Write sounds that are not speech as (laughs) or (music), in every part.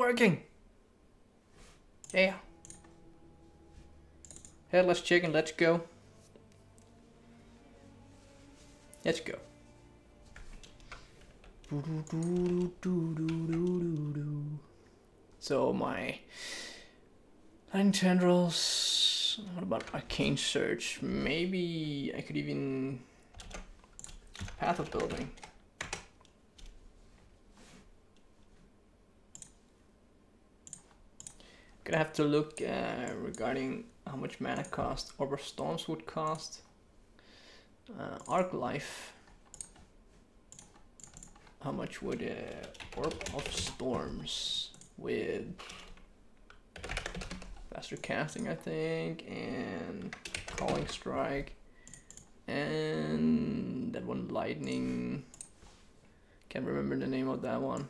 working. Yeah. Headless chicken, let's go. Let's go. So my nine tendrils. What about Arcane Surge? Maybe I could even path of building. Gonna have to look uh, regarding how much mana cost Orb of Storms would cost. Uh, Arc Life. How much would uh, Orb of Storms with faster casting, I think, and Calling Strike, and that one Lightning. Can't remember the name of that one.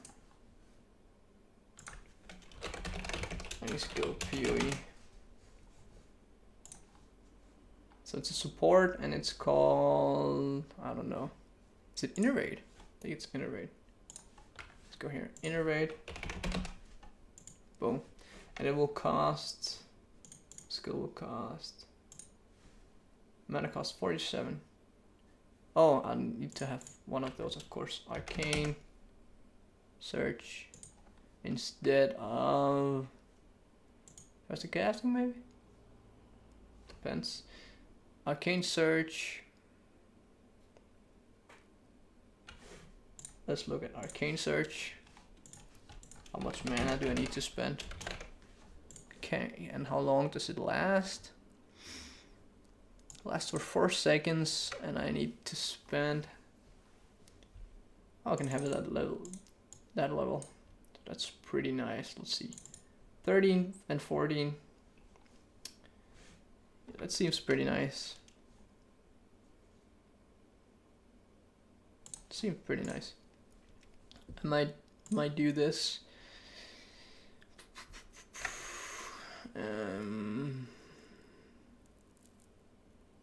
Let's go PoE. So it's a support and it's called, I don't know. Is it Innervate? I think it's Innervate. Let's go here, Innervate. Boom. And it will cost, skill will cost, mana cost 47. Oh, I need to have one of those, of course. Arcane, surge, instead of, faster casting maybe? Depends. Arcane Surge. Let's look at Arcane Surge. How much mana do I need to spend? Okay, and how long does it last? It lasts for 4 seconds and I need to spend... I can have it at level, that level. That's pretty nice. Let's see. 13 and 14. That seems pretty nice. Seems pretty nice. I might might do this. Um,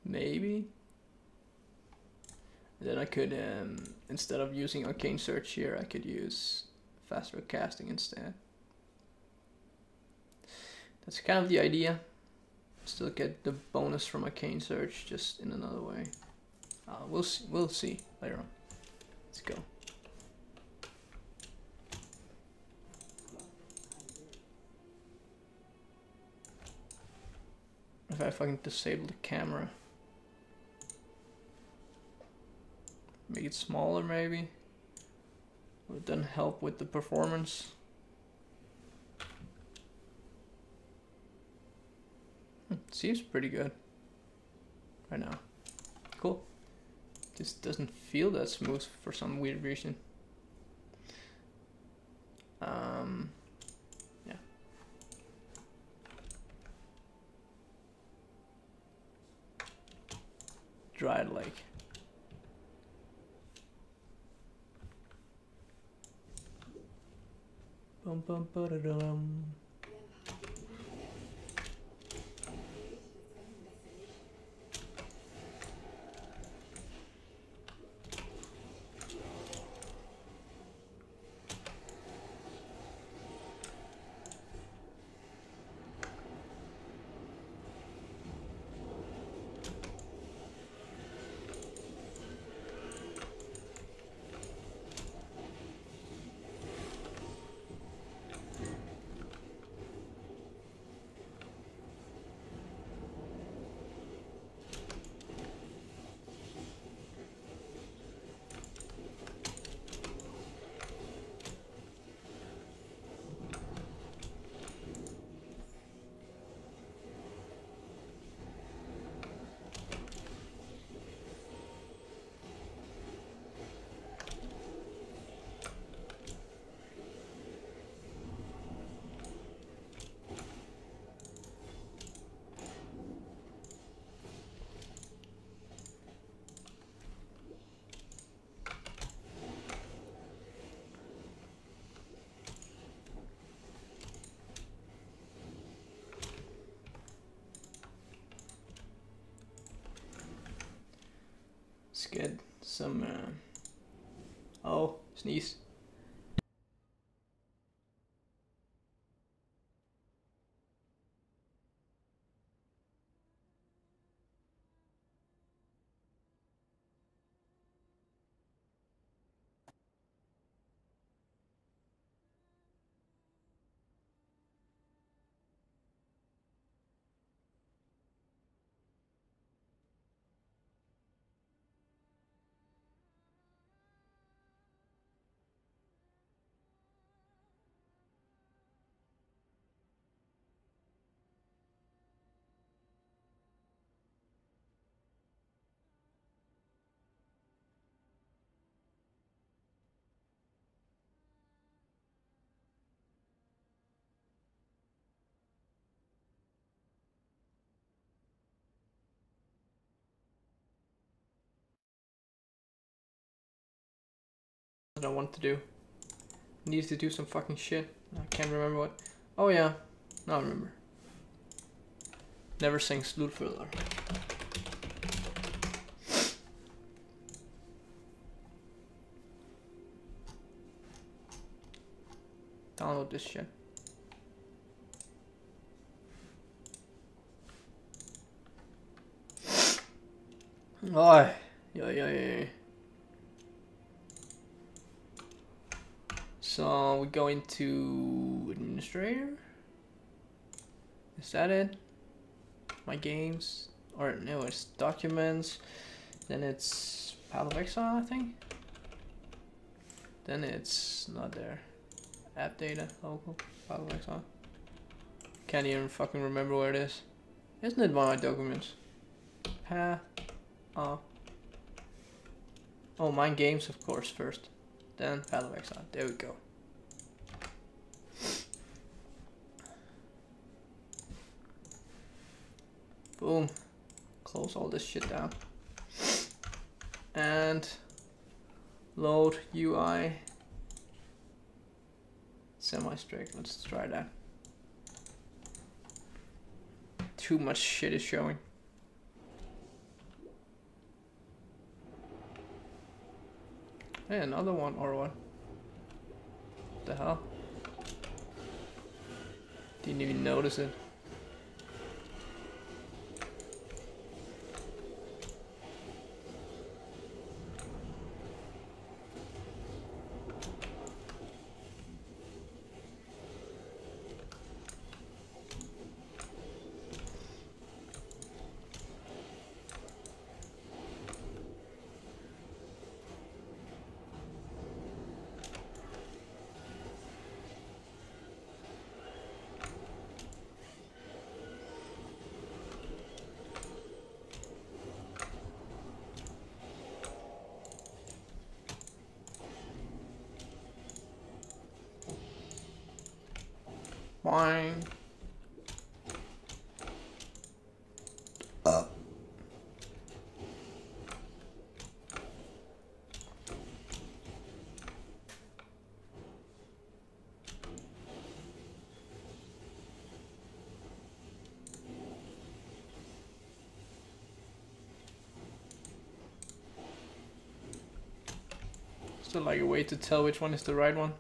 maybe. Then I could, um, instead of using Arcane Surge here, I could use faster casting instead. That's kind of the idea. Still get the bonus from Arcane Surge, just in another way. Uh, we'll see. We'll see later on. Let's go. If I fucking disable the camera. Make it smaller maybe. Would then help with the performance. Seems pretty good right now. Cool. Just doesn't feel that smooth for some weird reason. Um, yeah. Dried lake. Bum bum ba da dum. Let's get some. Uh... Oh, sneeze. I want to do. Needs to do some fucking shit. I can't remember what. Oh yeah, now I remember. NeverSink's lootfilter. Download this shit. Oh, yeah, yeah, yeah. So we go into administrator. Is that it? My games, or no, it's documents. Then it's Path of Exile, I think. Then it's not there. App data, local, Path of Exile. Can't even fucking remember where it is. Isn't it one of my documents? Path Oh. Oh, mine games, of course, first. Then Path of Exile. There we go. Boom. Close all this shit down. And load UI semi-strict. Let's try that. Too much shit is showing. Hey, another one or one. what? The hell? Didn't even notice it. Fine. Uh. Still like a way to tell which one is the right one.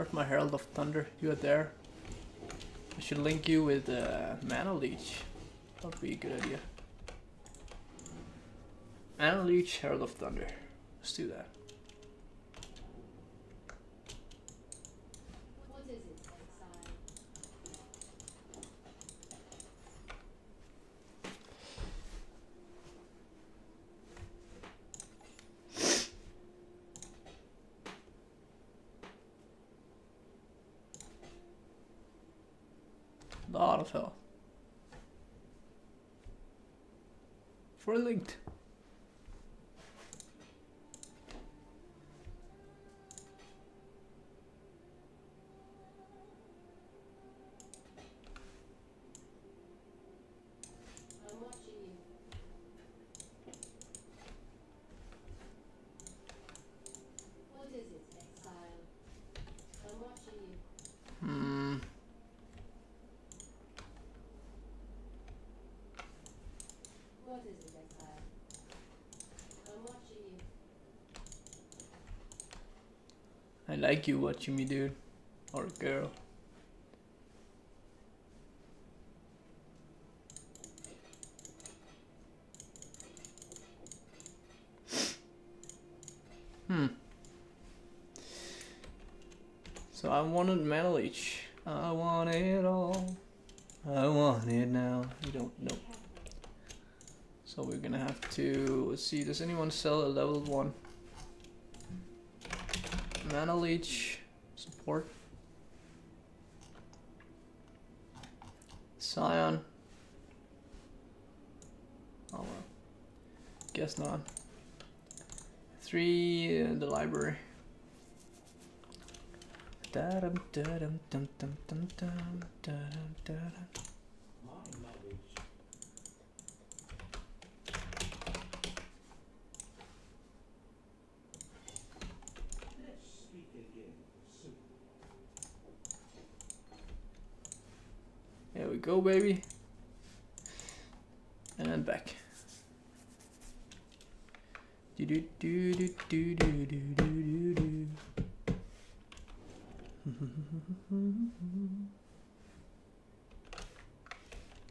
Where's my Herald of Thunder? You are there. I should link you with uh, Mana Leech. That would be a good idea. Mana Leech, Herald of Thunder. Let's do that. Like you watching me, dude. Or girl. Hmm. So I wanted Mana Leech. I want it all. I want it now. You don't know. So we're gonna have to see. Does anyone sell a level one? Mana leech support. Scion. Oh well. Guess not. Three in the library. Da dum da dum dum dum dum dum da dum da dum. There we baby. And back. Do do do do do do do do do.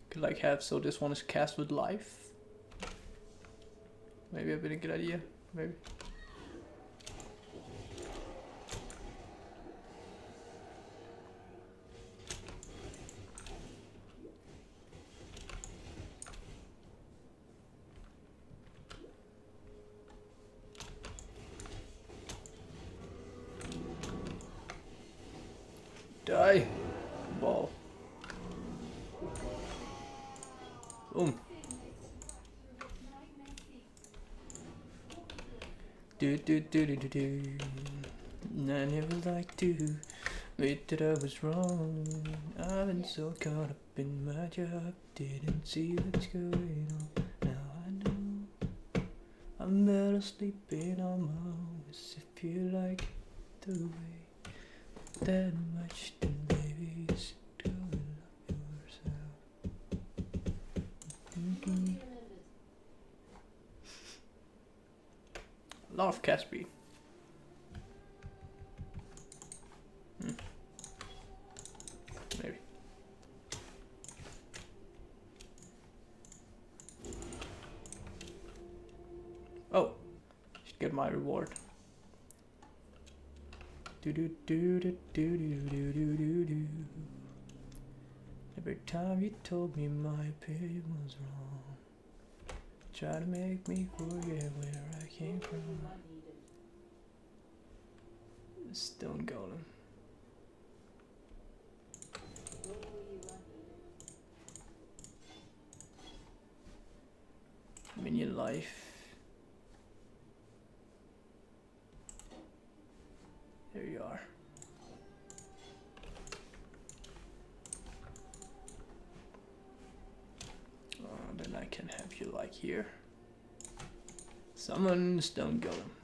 Could like have so this one is cast with life. Maybe a bit a good idea. Maybe. Die. Ball. Boom. Do do do do do. I never like to admit that I was wrong. I've been so caught up in my job, didn't see what's going on. Now I know I'm better sleeping on my own. If you like the way that Of Caspi. Hmm. Maybe. Oh, should get my reward. Do do do do do do do do do. Every time you told me my opinion was wrong, try to make me forget where I came from. Stone Golem. Minion life. There you are. Uh, then I can have you like here. Summon Stone Golem.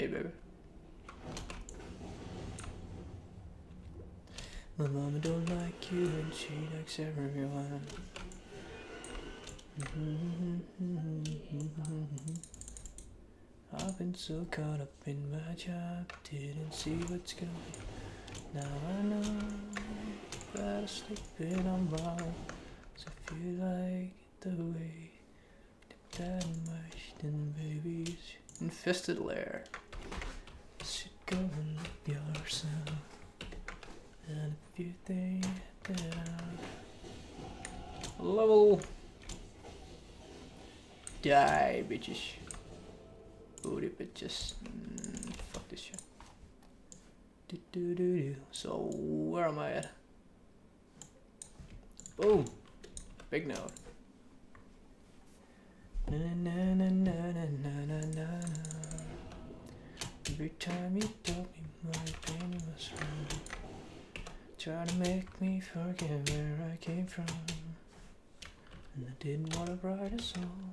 Hey, baby. My mama don't like you and she likes everyone. I've been so caught up in my job, didn't see what's going. Now I know that I sleeping I'm wrong. So if you like the way that much, then should infested lair. Go and look yourself. And if you think that level die bitches. Booty bitches. Mm, fuck this shit. Do, do, do, do. So where am I at? Boom. Big note. Na na na na na na na na. Every time you told me my opinion was wrong, try to make me forget where I came from, and I didn't want to write a song.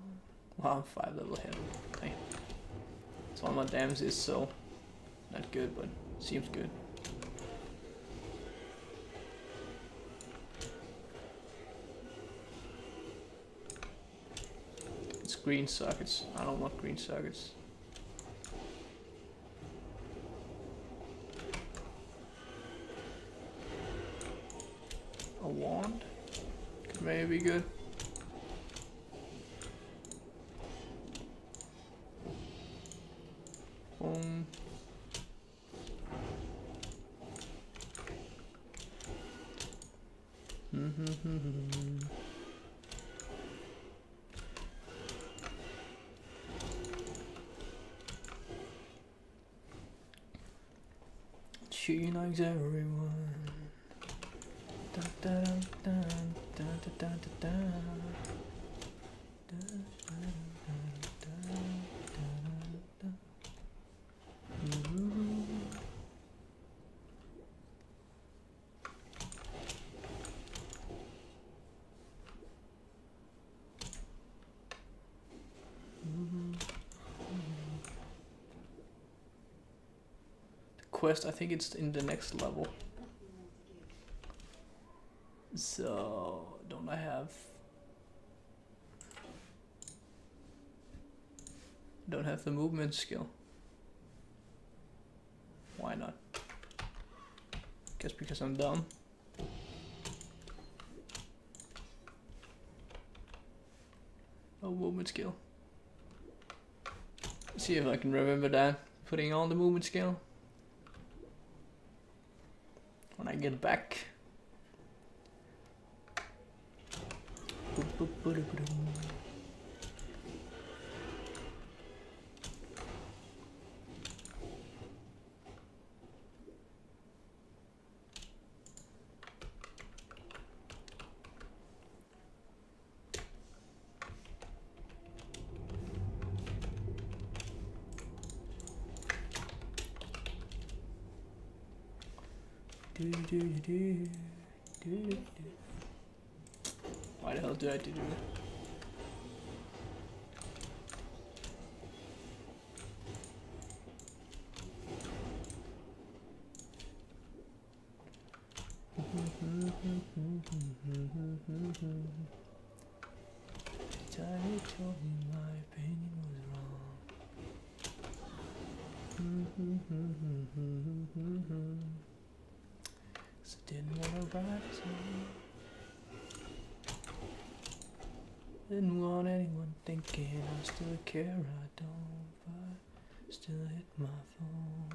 Wow, I'm five level ahead. Damn. So all my dams is so not good, but seems good. It's green sockets. I don't want green sockets. Maybe good. Boom. Um, (laughs) she likes everyone. Quest, I think it's in the next level. So, don't I have... Don't have the movement skill. Why not? Guess because I'm dumb. No movement skill. See if I can remember that. Putting on the movement skill. When I get back. Boop, boop, boop, boop, boop. Do, do, do, do, do, do. Do I do that? Daddy told me my opinion was wrong. So didn't wanna write a song. Didn't want anyone thinking I still care. I don't, but still hit my phone.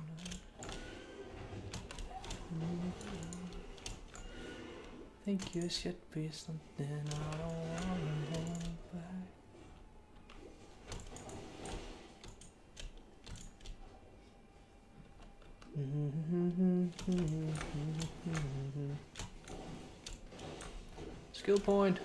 Think you should be something I don't wanna hold back. Mm-hmm. Skill point.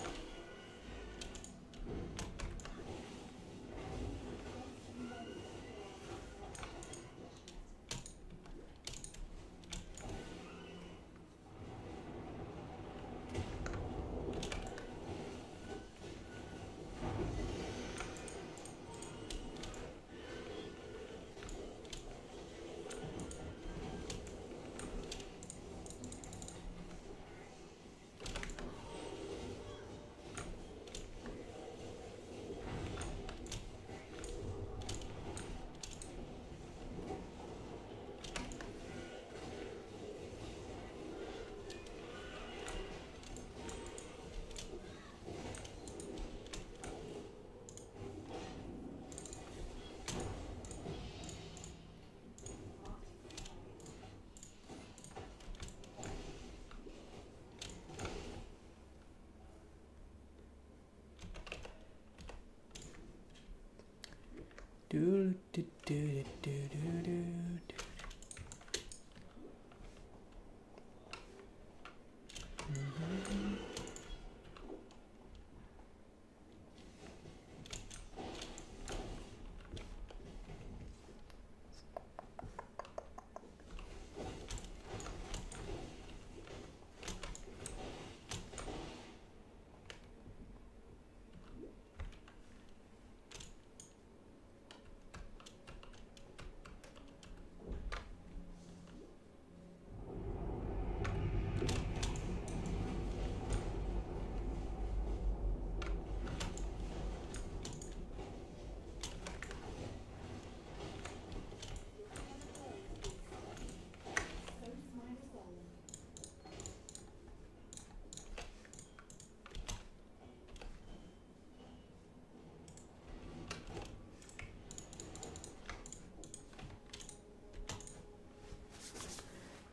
Do do do do do do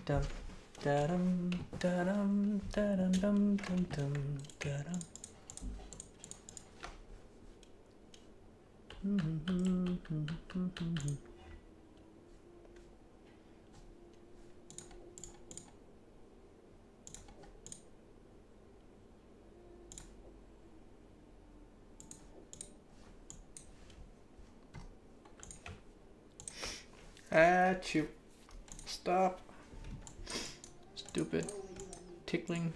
dum da dum da dum da dum dum dum dum da dum. Achoo. Stop. Stupid. Tickling.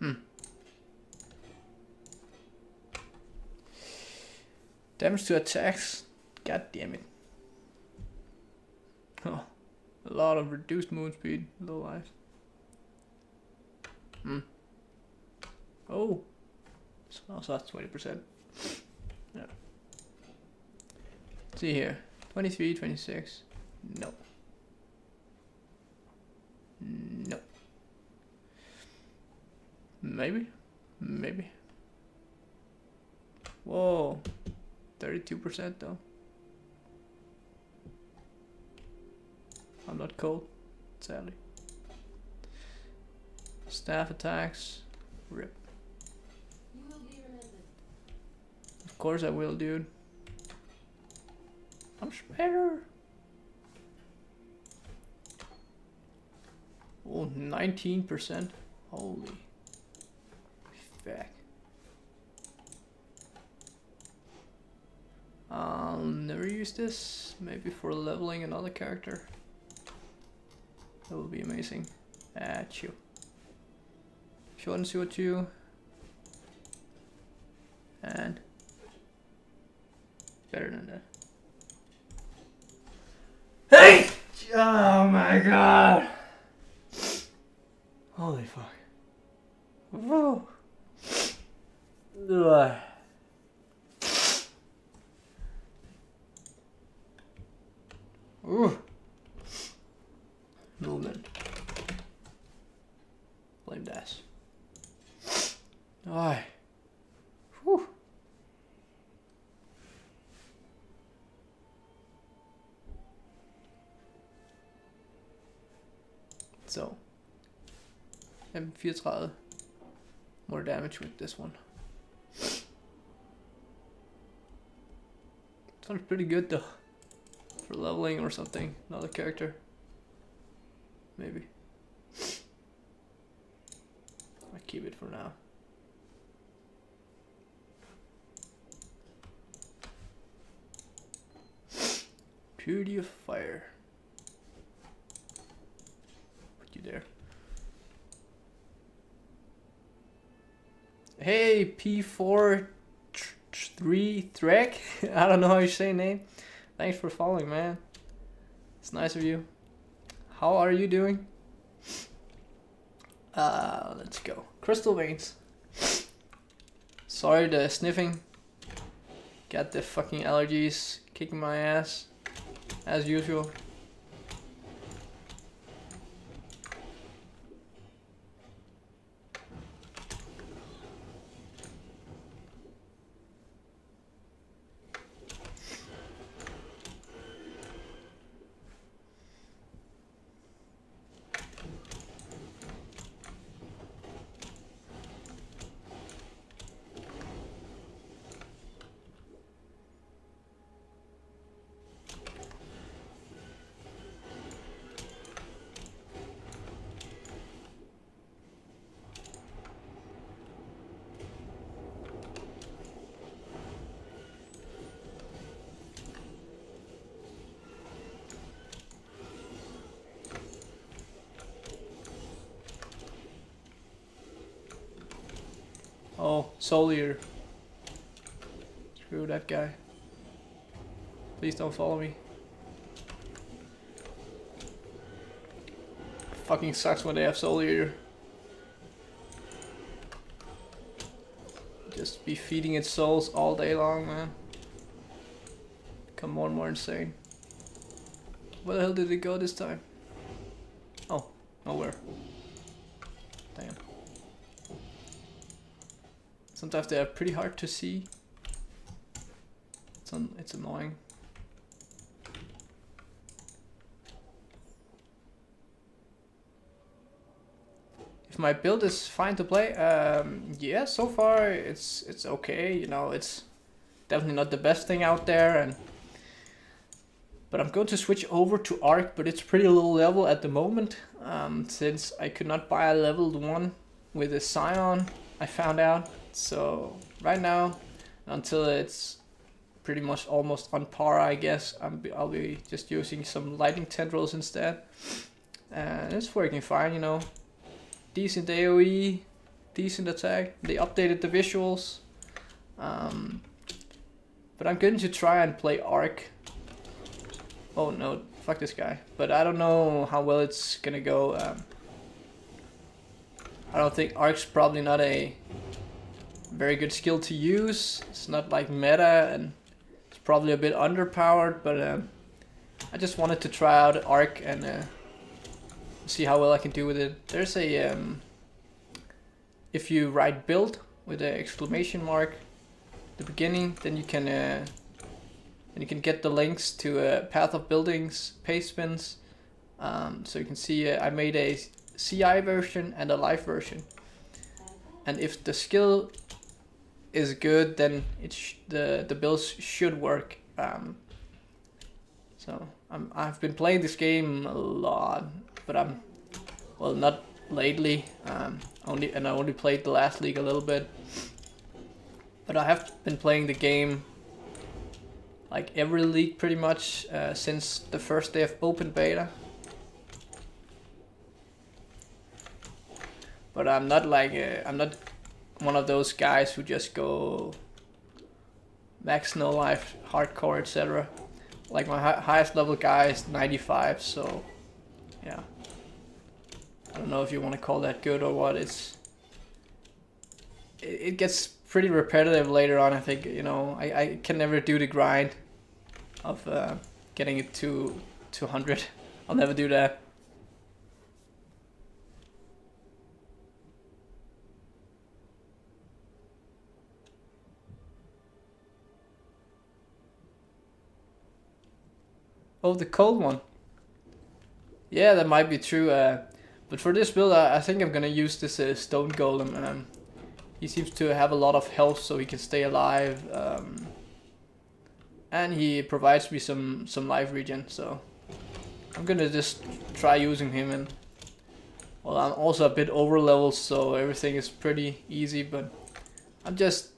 Hmm. Damage to attacks. God damn it. Oh, a lot of reduced movement speed, low life. Hmm. Oh. So that's 20%. Yeah. See here. 23, 26. No. No. Maybe. Whoa. 32% though. I'm not cold, sadly. Staff attacks. Rip. Of course I will, dude. I'm better. Oh, 19%. Holy. I'll never use this. Maybe for leveling another character. That would be amazing. At you. Short and see what you. And better than that. Hey! Oh my god! Holy fuck. Whoa. Ugh. Ooh. Movement. Flame Dash. Aye. Whew. So, M34. More damage with this one. Sounds pretty good though. For leveling or something. Another character. Maybe. I keep it for now. Purity of fire. Put you there. Hey, P4 3 Trek. (laughs) I don't know how you say name. Thanks for following, man. It's nice of you. How are you doing? Uh, let's go. Crystal veins. Sorry, the sniffing. Got the fucking allergies kicking my ass, as usual. Oh, Soul Eater. Screw that guy. Please don't follow me. Fucking sucks when they have Soul Eater. Just be feeding its souls all day long, man. Become more and more insane. Where the hell did it go this time? stuff are pretty hard to see. It's, un it's annoying. If my build is fine to play, um, yeah, so far it's it's okay. You know, it's definitely not the best thing out there, and but I'm going to switch over to Arc, but it's pretty low level at the moment, um, since I could not buy a leveled one with a Scion, I found out so right now, until it's pretty much almost on par, I guess. I'm, I'll be just using some lightning tendrils instead. And it's working fine, you know. Decent AoE, decent attack. They updated the visuals. Um, but I'm going to try and play Arc. Oh no, fuck this guy. But I don't know how well it's gonna go. Um, I don't think Arc's probably not a very good skill to use. It's not like meta and it's probably a bit underpowered, but um, I just wanted to try out Arc and uh, see how well I can do with it. There's a, um, if you write build with an exclamation mark the beginning, then you can uh, and you can get the links to uh, Path of Buildings, pastebins. Um, so you can see uh, I made a CI version and a live version. And if the skill is good, then it the the builds should work. Um, so I'm I've been playing this game a lot, but I'm well not lately. Um, only and I only played the last league a little bit, but I have been playing the game like every league pretty much uh, since the first day of open beta. But I'm not like uh, I'm not one of those guys who just go max no life, hardcore, etc. Like my hi highest level guy is 95, so yeah. I don't know if you want to call that good or what. It's it, it gets pretty repetitive later on. I think you know I, I can never do the grind of uh, getting it to 200. I'll never do that. Oh, the cold one. Yeah, that might be true. Uh, but for this build, I, I, think I'm gonna use this uh, stone golem. Um, he seems to have a lot of health, so he can stay alive. Um, and he provides me some some life regen. So I'm gonna just try using him. And well, I'm also a bit over level, so everything is pretty easy. But I'm just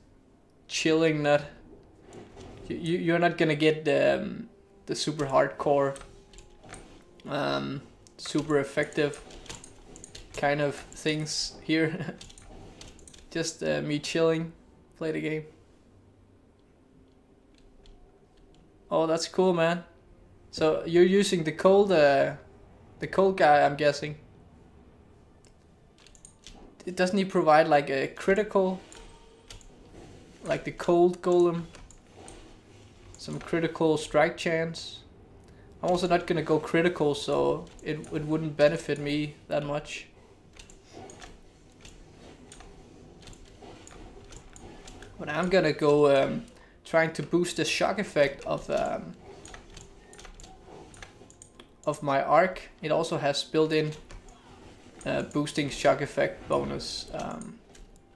chilling. That you you're not gonna get the um, the super hardcore, um, super effective kind of things here. (laughs) Just uh, me chilling, play the game. Oh, that's cool, man. So you're using the cold, uh, the cold guy, I'm guessing. It doesn't he provide like a critical, like the cold golem? Some critical strike chance. I'm also not gonna go critical, so it, it wouldn't benefit me that much. But I'm gonna go um, trying to boost the shock effect of um, of my arc. It also has built-in uh, boosting shock effect bonus. Um,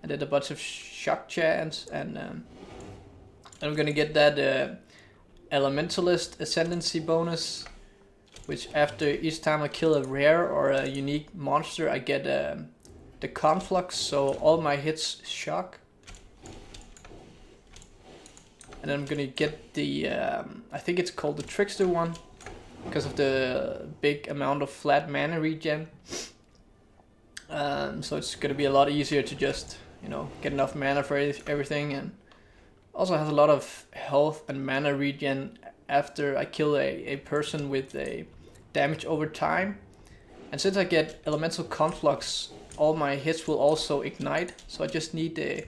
I did a bunch of shock chance and um, I'm gonna get that uh, Elementalist Ascendancy bonus, which after each time I kill a rare or a unique monster, I get um, the Conflux, so all my hits shock. And I'm gonna get the, um, I think it's called the Trickster one, because of the big amount of flat mana regen. Um, so it's gonna be a lot easier to just, you know, get enough mana for everything and also has a lot of health and mana regen after I kill a, a person with a damage over time. And since I get elemental conflux, all my hits will also ignite. So I just need a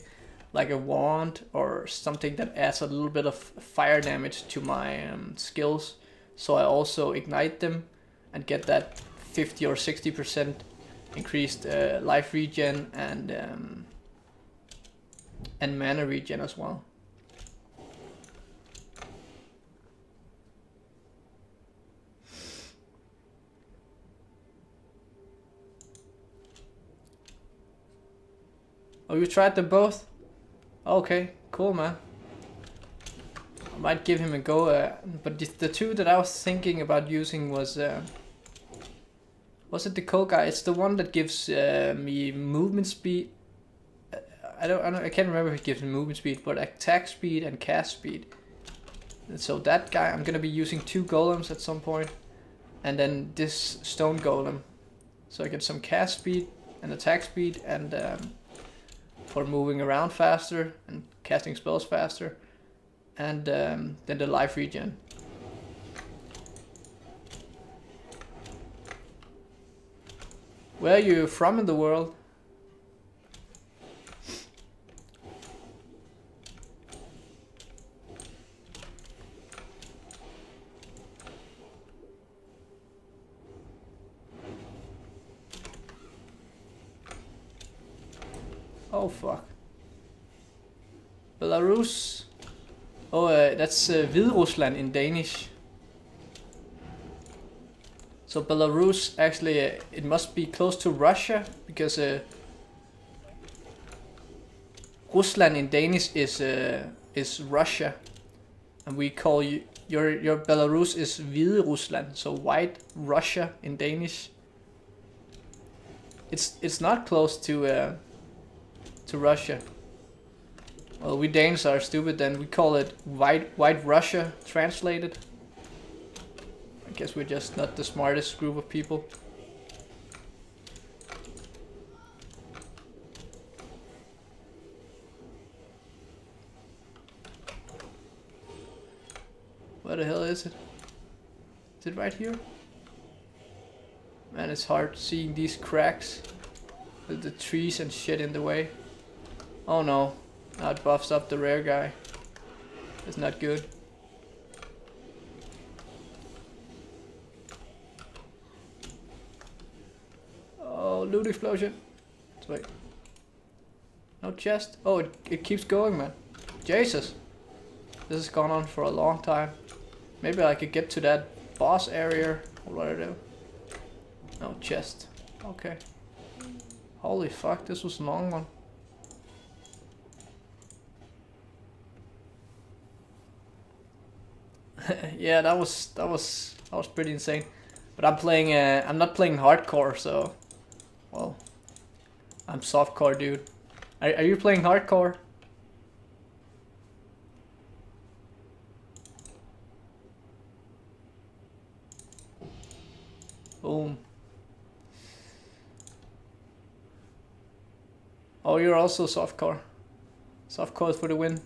like a wand or something that adds a little bit of fire damage to my um, skills. So I also ignite them and get that 50 or 60% increased uh, life regen and um, and mana regen as well. Oh, you tried them both? Okay, cool, man. I might give him a go, uh, but the, the, two that I was thinking about using was... Uh, was it the guy? It's the one that gives uh, me movement speed. Uh, I don't, I don't, I can't remember if it gives me movement speed, but attack speed and cast speed. And so that guy, I'm gonna be using two golems at some point, and then this stone golem. So I get some cast speed and attack speed, and um, for moving around faster and casting spells faster, and um, then the life regen. Where are you from in the world? Oh fuck. Belarus. Oh, uh, that's uh, Hviderusland in Danish. So Belarus actually, uh, it must be close to Russia because uh, Rusland in Danish is uh, is Russia, and we call you your your Belarus is Hviderusland, so white Russia in Danish. It's it's not close to uh, to Russia. Well, we Danes are stupid, then we call it white white Russia translated. I guess we're just not the smartest group of people. Where the hell is it? Is it right here? Man, it's hard seeing these cracks with the trees and shit in the way. Oh no, That buffs up the rare guy. Isn't that good. Oh, loot explosion. Wait. No chest. Oh, it, it keeps going, man. Jesus. This has gone on for a long time. Maybe I could get to that boss area. What do I do? No chest. Okay. Holy fuck, this was a long one. (laughs) yeah, that was that was that was pretty insane. But I'm playing uh, I'm not playing hardcore, so well, I'm softcore, dude. Are, are you playing hardcore? Boom. Oh, you're also softcore. Softcore for the win.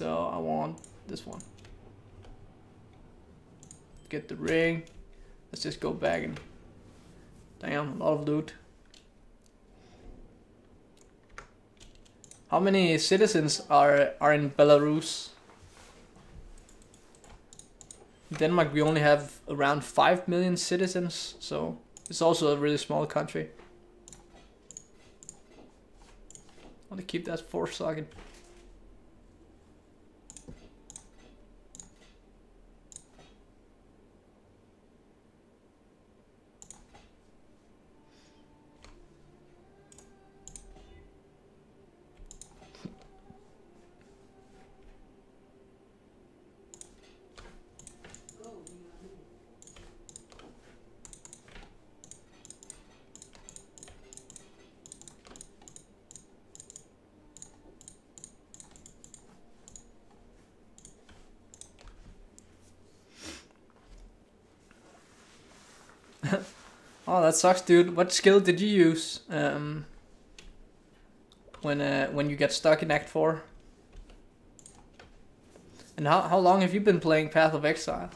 So I want this one get the ring. Let's just go back and... Damn, a lot of loot. How many citizens are are in Belarus? In Denmark we only have around 5 million citizens, so it's also a really small country. I want to keep that for a. oh, that sucks, dude. What skill did you use um, when uh, when you get stuck in Act 4? And how, how long have you been playing Path of Exile?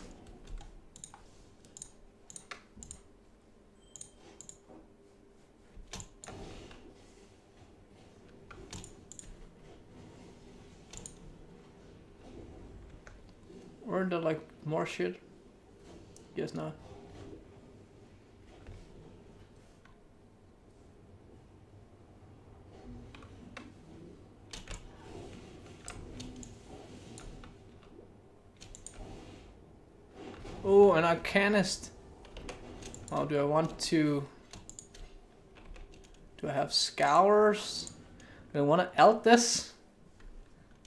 Weren't there like more shit? Guess not. Canist, oh, do I want to... Do I have scours? Do I want to alt this?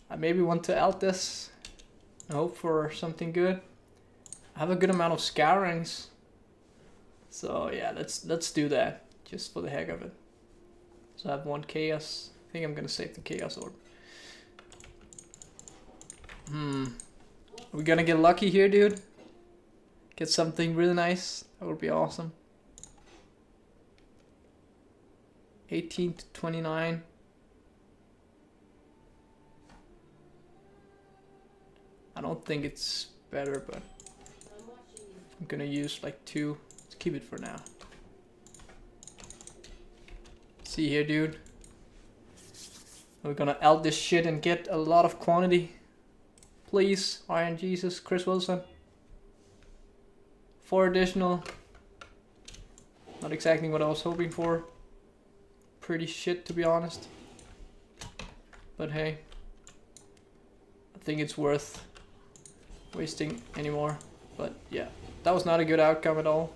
I maybe want to alt this. I hope for something good. I have a good amount of scourings. So yeah, let's let's do that. Just for the heck of it. So I have one chaos. I think I'm gonna save the chaos orb. Hmm. Are we gonna get lucky here, dude? Get something really nice? That would be awesome. 18 to 29. I don't think it's better, but I'm gonna use like two. Let's keep it for now. See here, dude. We're gonna out this shit and get a lot of quantity. Please, Iron Jesus, Chris Wilson. Four additional. Not exactly what I was hoping for. Pretty shit, to be honest. But hey. I think it's worth wasting anymore. But yeah, that was not a good outcome at all.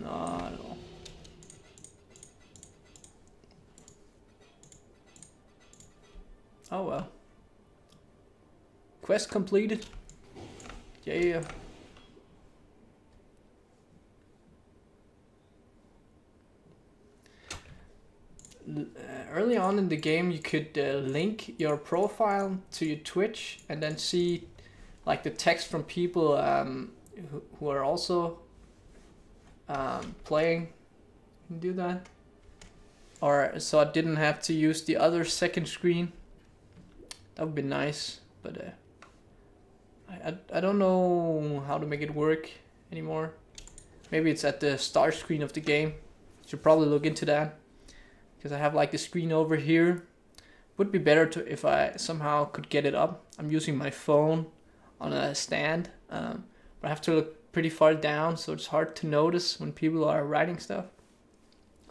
Not at all. Oh well. Quest completed. Yeah. Uh, early on in the game you could uh, link your profile to your Twitch and then see like the text from people um, who, who are also um, playing. do that. Or so I didn't have to use the other second screen. That would be nice, but uh, I, I, don't know how to make it work anymore. Maybe it's at the start screen of the game. Should probably look into that because I have like the screen over here. Would be better to if I somehow could get it up. I'm using my phone on a stand, um, but I have to look pretty far down, so it's hard to notice when people are writing stuff.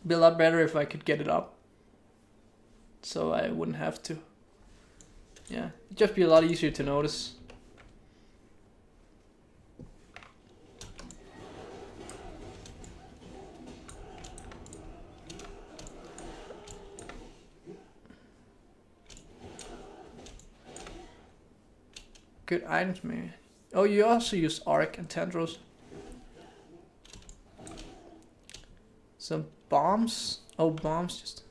Be a lot better if I could get it up, so I wouldn't have to. Yeah, it'd just be a lot easier to notice. Good items, maybe. Oh, you also use Arc and Tendrils. Some bombs. Oh, bombs just.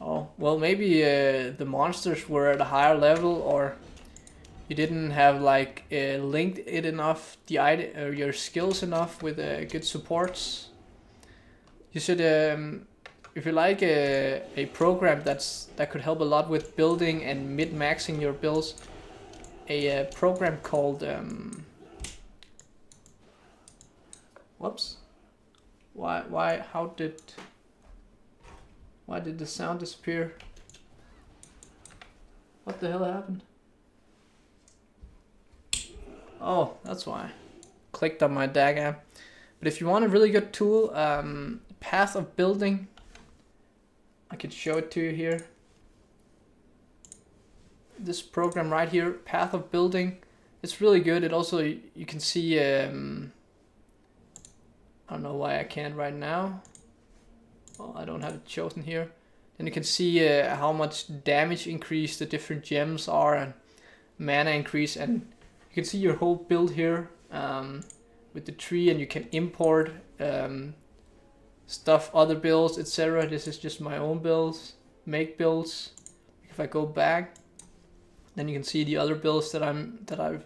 Oh, well, maybe uh, the monsters were at a higher level, or you didn't have like uh, linked it enough, the item, or your skills enough with uh, good supports. You should um, if you like a, a program that's that could help a lot with building and min-maxing your builds, a, program called um, whoops, why why how did why did the sound disappear? What the hell happened? Oh, that's why. Clicked on my DAG app. But if you want a really good tool, um, Path of Building I could show it to you here. This program right here, Path of Building, it's really good. It also, you can see, um, I don't know why I can't right now. Well, I don't have it chosen here. And you can see uh, how much damage increase the different gems are and mana increase. And you can see your whole build here um, with the tree and you can import um, stuff, other builds, etc. This is just my own builds, make builds. If I go back, then you can see the other builds that I'm that I've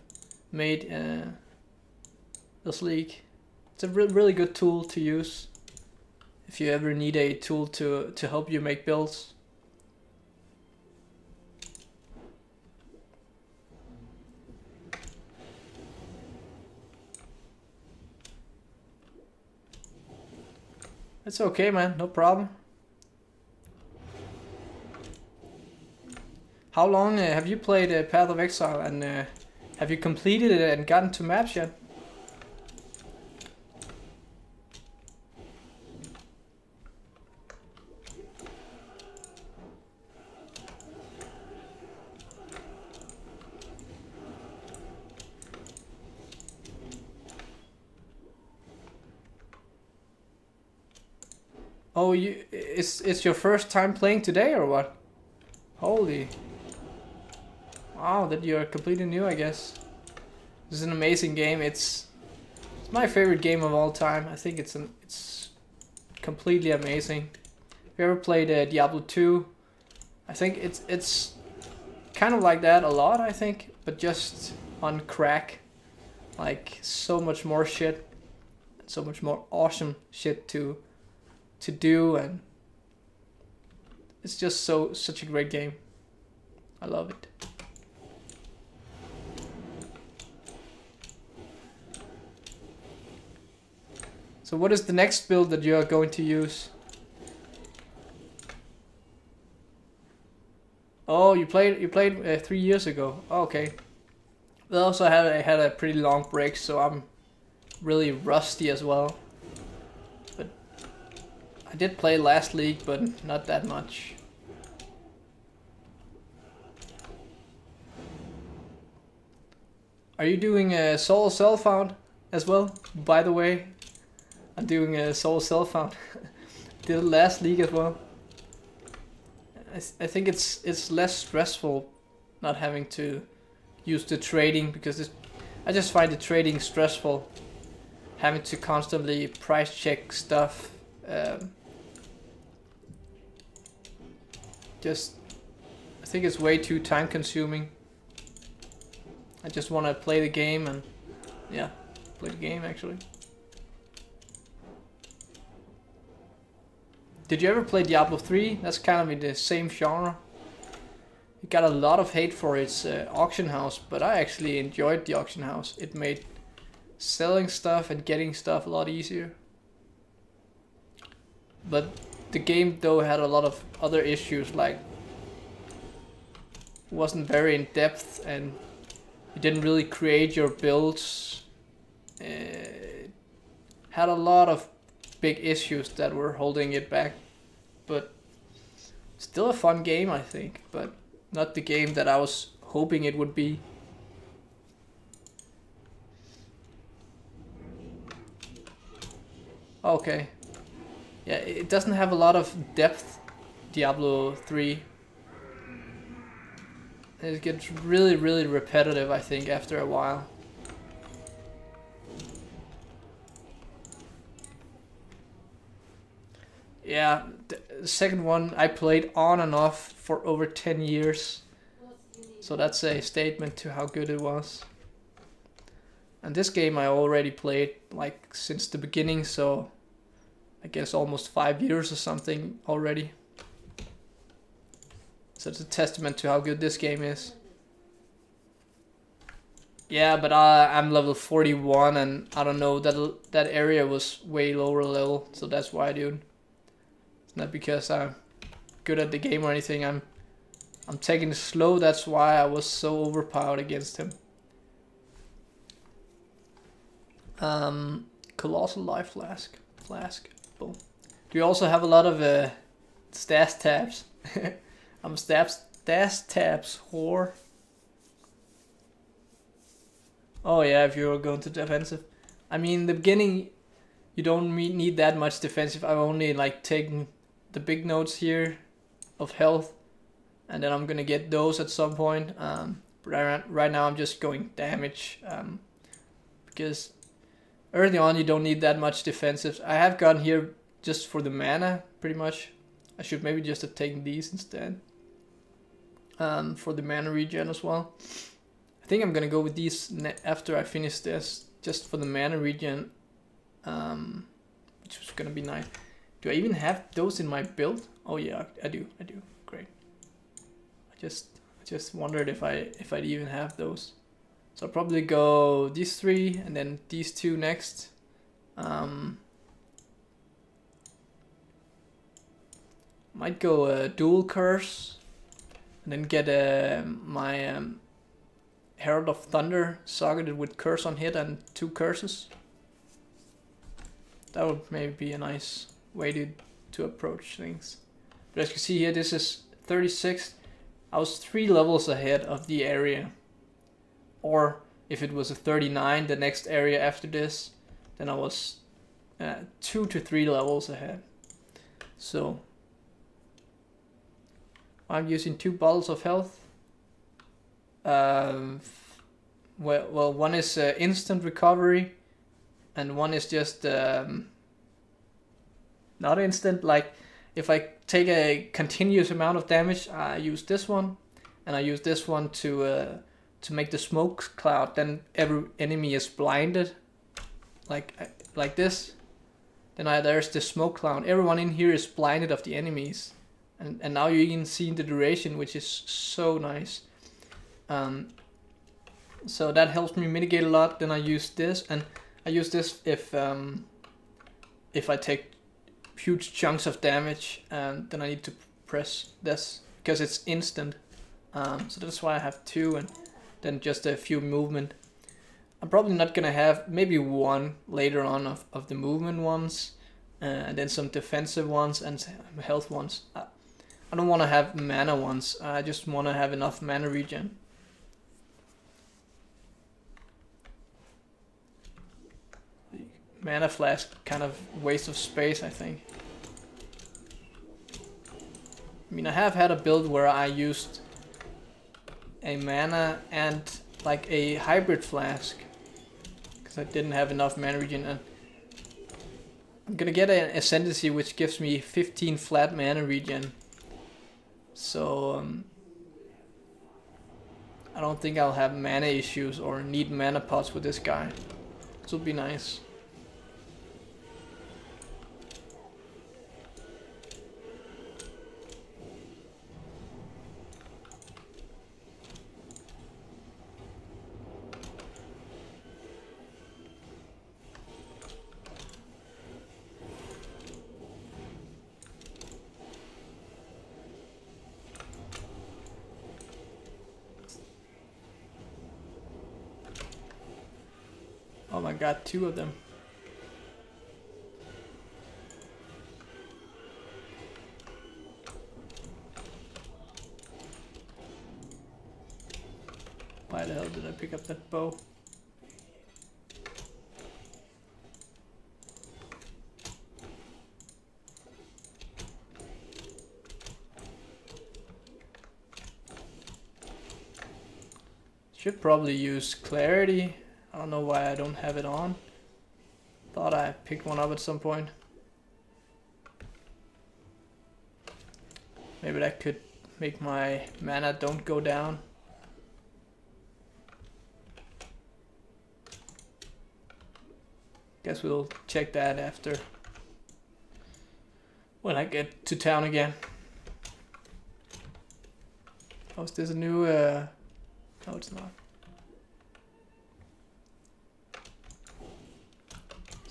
made uh, this league. It's a re really good tool to use if you ever need a tool to to help you make builds. It's okay, man. No problem. How long uh, have you played uh, Path of Exile and uh, have you completed it and gotten to maps yet? Oh, you it's it's your first time playing today or what? Holy. Wow, that you're completely new, I guess. This is an amazing game. It's it's my favorite game of all time. I think it's an it's completely amazing. If you ever played uh, Diablo 2, I think it's it's kind of like that a lot, I think, but just on crack. Like so much more shit, so much more awesome shit to to do and it's just so such a great game. I love it. So what is the next build that you are going to use? Oh, you played you played uh, three years ago. Oh, okay. Well, also had I had a pretty long break, so I'm really rusty as well. I did play last league, but not that much. Are you doing a Solo Self-Found as well? By the way, I'm doing a Solo Self-Found. (laughs) did it last league as well. I, th I think it's it's less stressful not having to use the trading because I just find the trading stressful having to constantly price check stuff um, Just, I think it's way too time consuming. I just want to play the game and, yeah, play the game actually. Did you ever play Diablo 3? That's kind of in the same genre. It got a lot of hate for its uh, auction house, but I actually enjoyed the auction house. It made selling stuff and getting stuff a lot easier. But the game though had a lot of other issues like wasn't very in depth and you didn't really create your builds. Uh, had a lot of big issues that were holding it back, but still a fun game I think, but not the game that I was hoping it would be. Okay, yeah, it doesn't have a lot of depth, Diablo 3. It gets really, really repetitive, I think, after a while. Yeah, the second one I played on and off for over 10 years. So that's a statement to how good it was. And this game I already played like since the beginning, so I guess almost five years or something already. So it's a testament to how good this game is. Yeah, but uh, I'm level 41 and I don't know, that that area was way lower level, so that's why, dude. It's not because I'm good at the game or anything, I'm I'm taking it slow, that's why I was so overpowered against him. Um, Colossal Life Flask. Flask. Do you also have a lot of uh, stash tabs? (laughs) I'm a stash, stash tabs whore. Oh yeah, if you're going to defensive. I mean, the beginning, you don't need that much defensive. I'm only like taking the big notes here of health. And then I'm gonna get those at some point. Um, right, right now I'm just going damage. Um, because Early on, you don't need that much defensive. I have gone here just for the mana, pretty much. I should maybe just have taken these instead. Um, for the mana regen as well. I think I'm gonna go with these after I finish this, just for the mana regen. Um, which is gonna be nice. Do I even have those in my build? Oh yeah, I do, I do. Great. I just, I just wondered if I, if I'd even have those. So I'll probably go these three and then these two next. Um, might go a dual curse and then get uh, my um, Herald of Thunder socketed with curse on hit and two curses. That would maybe be a nice way to, to approach things. But as you can see here, this is 36. I was three levels ahead of the area or if it was a 39 the next area after this then I was uh, two to three levels ahead So I'm using two bottles of health. Um, well, well, one is uh, instant recovery, and one is just um, not instant. Like if I take a continuous amount of damage, I use this one, and I use this one to uh, to make the smoke cloud. Then every enemy is blinded, like like this. Then I, there's the smoke cloud. Everyone in here is blinded of the enemies, and and now you can see the duration, which is so nice. Um, so that helps me mitigate a lot. Then I use this, and I use this if um, if I take huge chunks of damage, and then I need to press this because it's instant. Um, so that's why I have two, and then just a few movement. I'm probably not gonna have maybe one later on of, of the movement ones, uh, and then some defensive ones and health ones. I, I don't want to have mana ones. I just want to have enough mana regen. mana flask kind of waste of space, I think. I mean, I have had a build where I used a mana and like a hybrid flask because I didn't have enough mana regen. And I'm gonna get an ascendancy which gives me 15 flat mana regen. So um, I don't think I'll have mana issues or need mana pots with this guy. This will be nice I got two of them. Why the hell did I pick up that bow? Should probably use clarity I don't know why I don't have it on. Thought I picked one up at some point. Maybe that could make my mana don't go down. Guess we'll check that after when I get to town again. Oh, is this a new, uh, no it's not.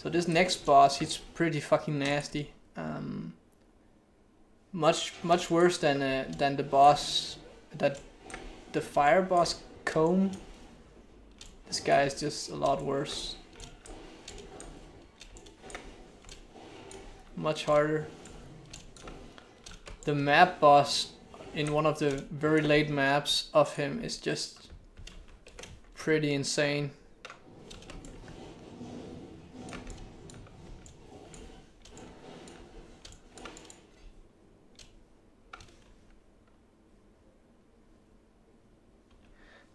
So this next boss, he's pretty fucking nasty. Um, much much worse than uh, than the boss that the fire boss Kaom. This guy is just a lot worse. Much harder. The map boss in one of the very late maps of him is just pretty insane.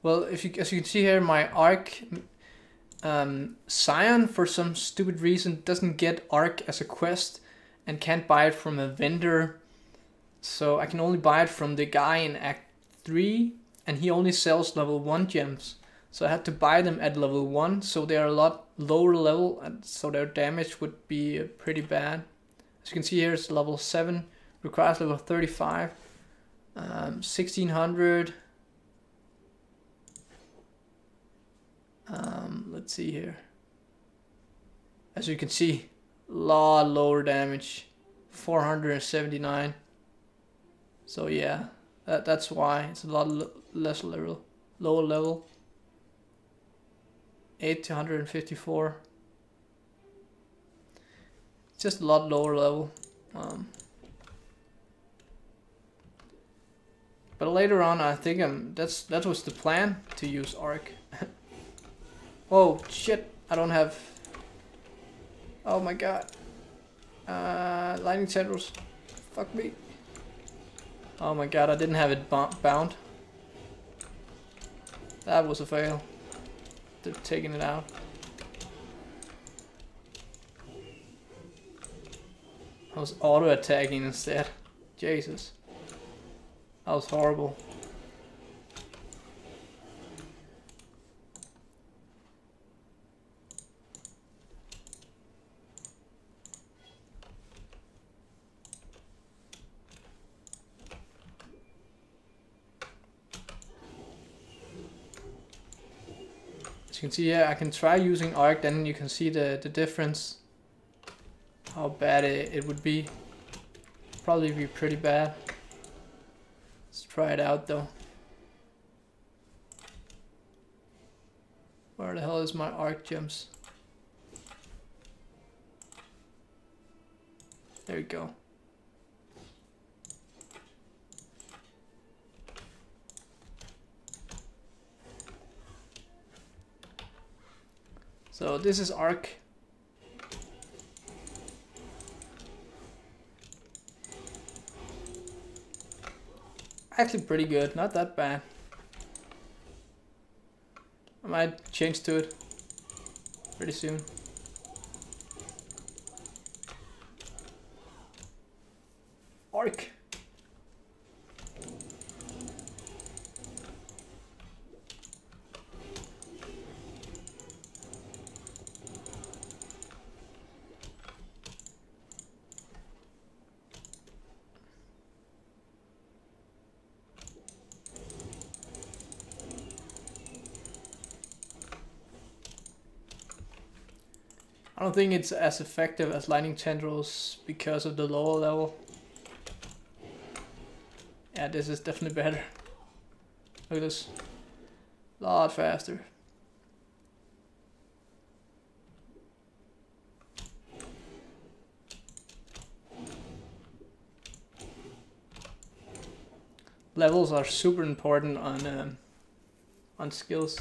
Well, if you as you can see here, my arc um, Scion for some stupid reason doesn't get arc as a quest and can't buy it from a vendor. So I can only buy it from the guy in Act 3 and he only sells level 1 gems. So I had to buy them at level 1 so they're a lot lower level and so their damage would be uh, pretty bad. As you can see here it's level 7, requires level 35, um, 1600 Um, let's see here. As you can see, lot lower damage, 479. So yeah, that that's why it's a lot less level, lower level. 8 to 154. Just a lot lower level. Um, but later on, I think I'm. That's that was the plan to use arc. Oh, shit. I don't have... Oh my god. Uh, lightning tendrils. Fuck me. Oh my god, I didn't have it bound. That was a fail. They're taking it out. I was auto-attacking instead. Jesus. That was horrible. You can see here, I can try using arc, then you can see the, the difference. How bad it, it would be. Probably be pretty bad. Let's try it out though. Where the hell is my arc gems? There we go. So this is arc. Actually pretty good, not that bad. I might change to it pretty soon. Arc. I don't think it's as effective as lightning tendrils because of the lower level. Yeah, this is definitely better. Look at this. A lot faster. Levels are super important on um, on skills.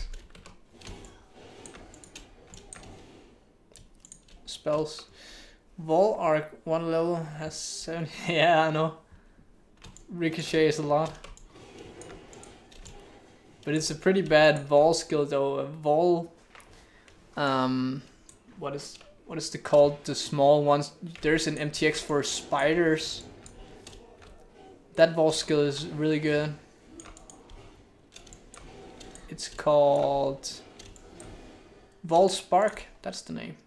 Spells. Vaal Arc one level has seven. (laughs) yeah, I know. Ricochet is a lot. But it's a pretty bad Vaal skill though. A Vaal, um, what is what is the called the small ones? There's an MTX for spiders. That Vaal skill is really good. It's called Vaal Spark. That's the name.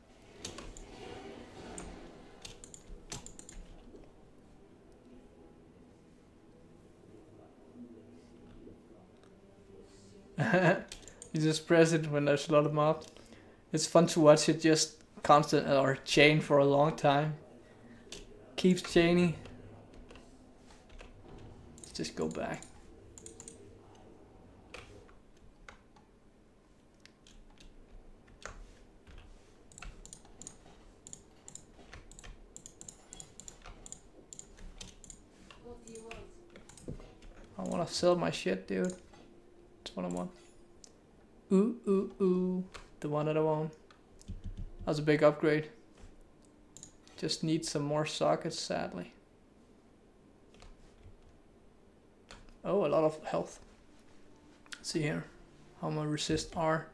(laughs) you just press it when there's a lot of mobs. It's fun to watch it just constant uh, or chain for a long time. Keeps chaining. Let's just go back. I wanna sell my shit, dude. That's what I want. Ooh, ooh, ooh. The one that I want. That was a big upgrade. Just need some more sockets, sadly. Oh, a lot of health. Let's see here. How my resist are.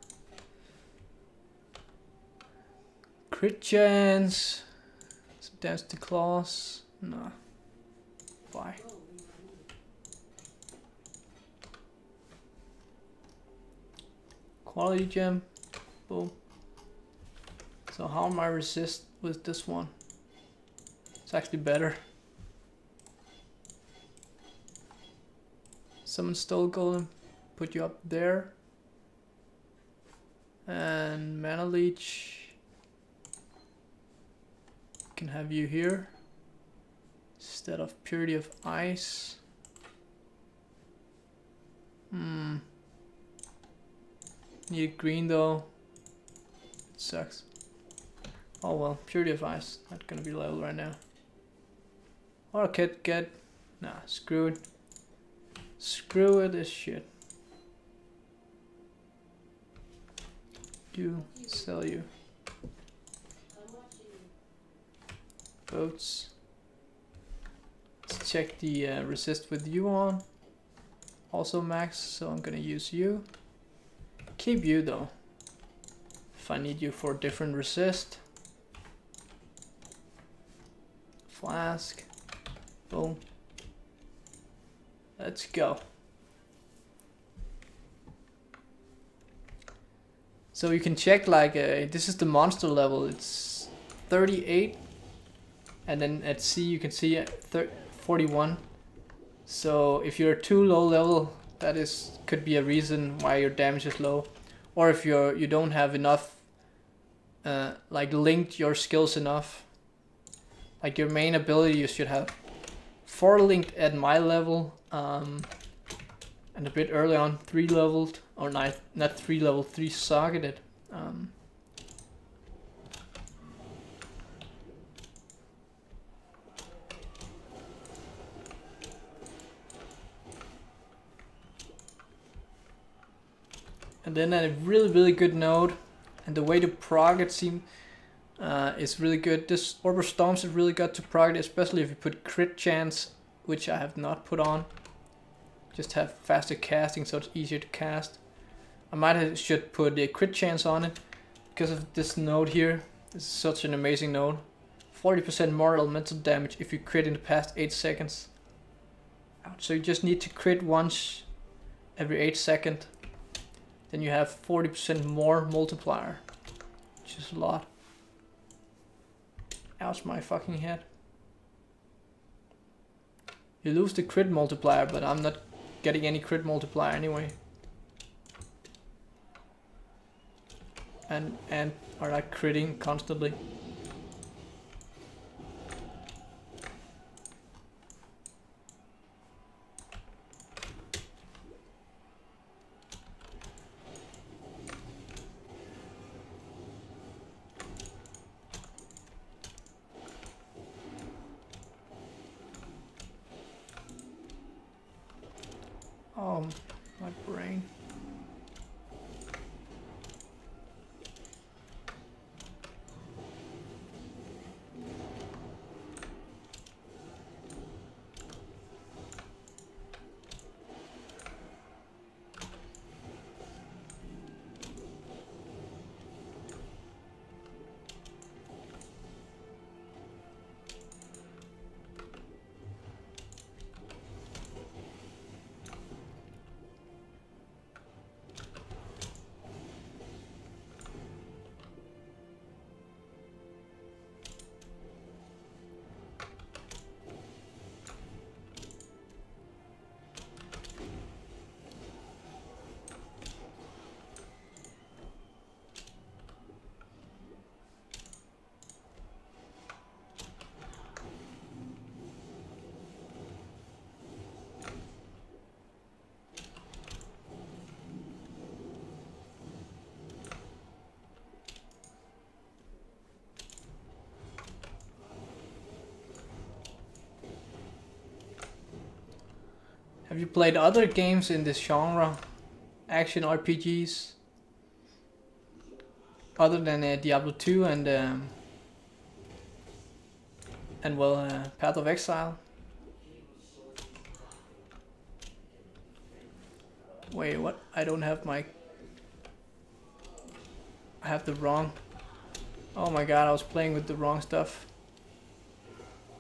Crit chance. Some dance to claws. Nah. Bye. Quality gem. Boom. So how am I resist with this one? It's actually better. Summon Stone Golem. Put you up there. And Mana Leech. Can have you here. Instead of Purity of Ice. Hmm. Need green though. It sucks. Oh well, purity of ice. Not gonna be level right now. Or kit get. Nah, screw it. Screw it, this shit. You, sell you. Boats. Let's check the uh, resist with you on. Also max, so I'm gonna use you. Keep you though. If I need you for different resist. Flask. Boom. Let's go. So you can check like, uh, this is the monster level, it's 38. And then at C you can see 41. So if you're too low level, that is could be a reason why your damage is low. Or if you're you don't have enough, uh, like linked your skills enough. Like your main ability you should have four linked at my level, um, and a bit early on three leveled or not not three level three socketed. Um, and then a really really good node and the way to proc it seems uh, is really good. This Orb of Storms is really good to proc especially if you put crit chance, which I have not put on. Just have faster casting so it's easier to cast. I might have, should put a crit chance on it because of this node here. Is such an amazing node. 40% more elemental damage if you crit in the past 8 seconds. So you just need to crit once every 8 seconds then you have 40% more multiplier, which is a lot. Ouch my fucking head. You lose the crit multiplier, but I'm not getting any crit multiplier anyway. And and are like critting constantly. You played other games in this genre? Action RPGs? Other than uh, Diablo 2 and um, and well, uh, Path of Exile. Wait, what? I don't have my... I have the wrong... Oh my god, I was playing with the wrong stuff.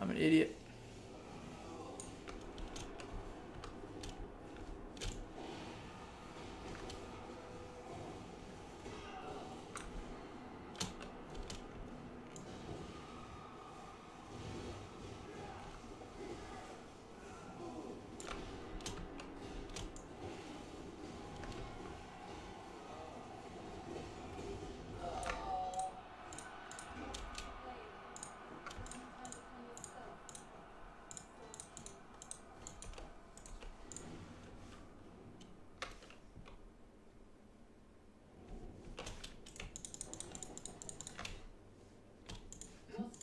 I'm an idiot.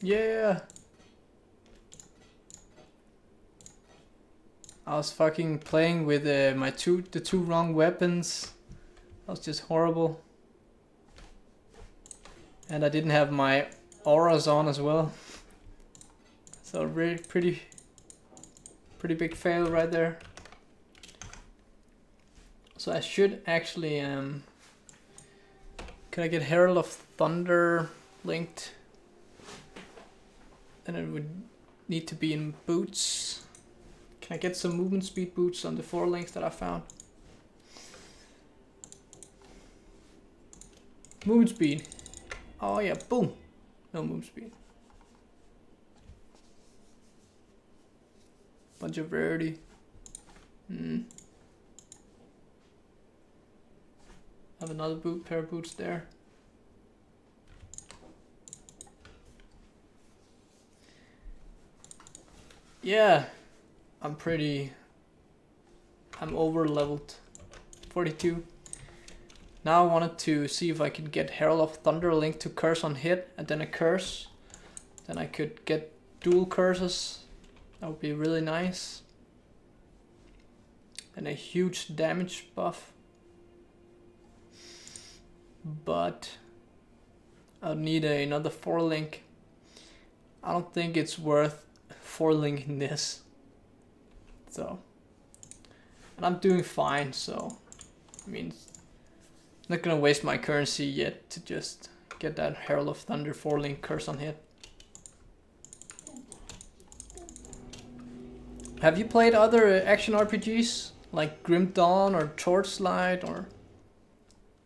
Yeah. I was fucking playing with uh, my two the two wrong weapons. That was just horrible. And I didn't have my auras on as well. So really pretty Pretty big fail right there. So I should actually, um, can I get Herald of Thunder linked? And it would need to be in boots. Can I get some movement speed boots on the four links that I found? Movement speed. Oh yeah, boom. No movement speed. Bunch of rarity. Hmm. Have another boot, pair of boots there. Yeah, I'm pretty, I'm over leveled 42. Now I wanted to see if I could get Herald of Thunder linked to curse on hit and then a curse. Then I could get dual curses. That would be really nice. And a huge damage buff. But I'll need a, another 4 link. I don't think it's worth 4 linking this. So, and I'm doing fine, so, I mean, not gonna waste my currency yet to just get that Herald of Thunder 4 link curse on hit. Have you played other action RPGs like Grim Dawn or Torchlight or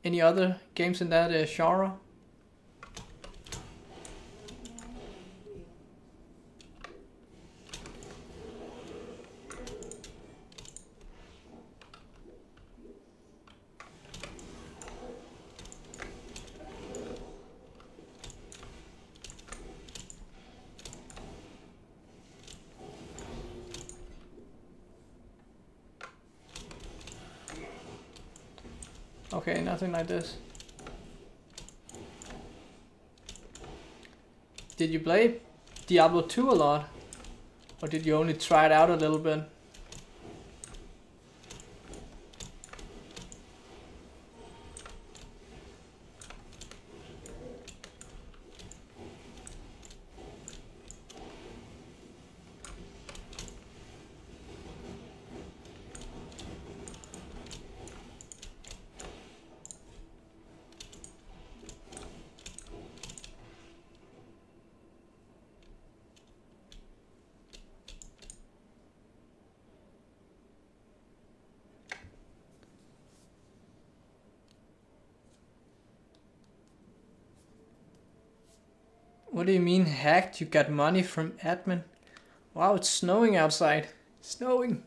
any other games in that uh, genre? Nothing like this. Did you play Diablo 2 a lot? Or did you only try it out a little bit? What do you mean hacked? You got money from admin? Wow, it's snowing outside. Snowing.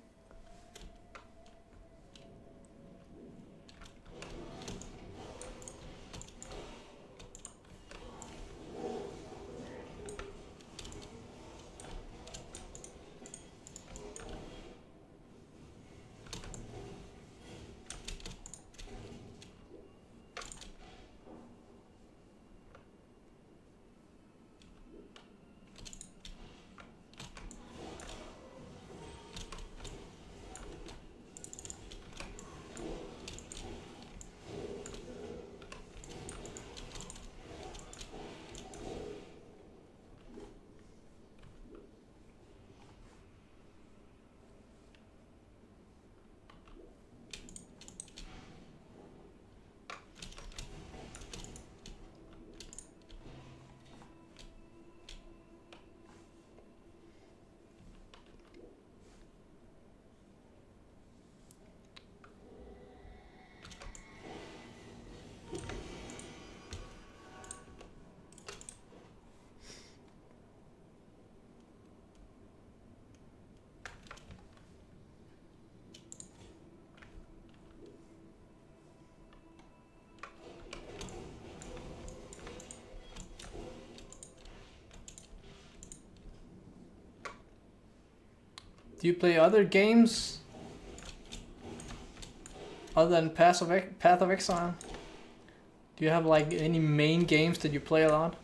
You play other games other than Path of, Path of Exile? Do you have like any main games that you play a lot?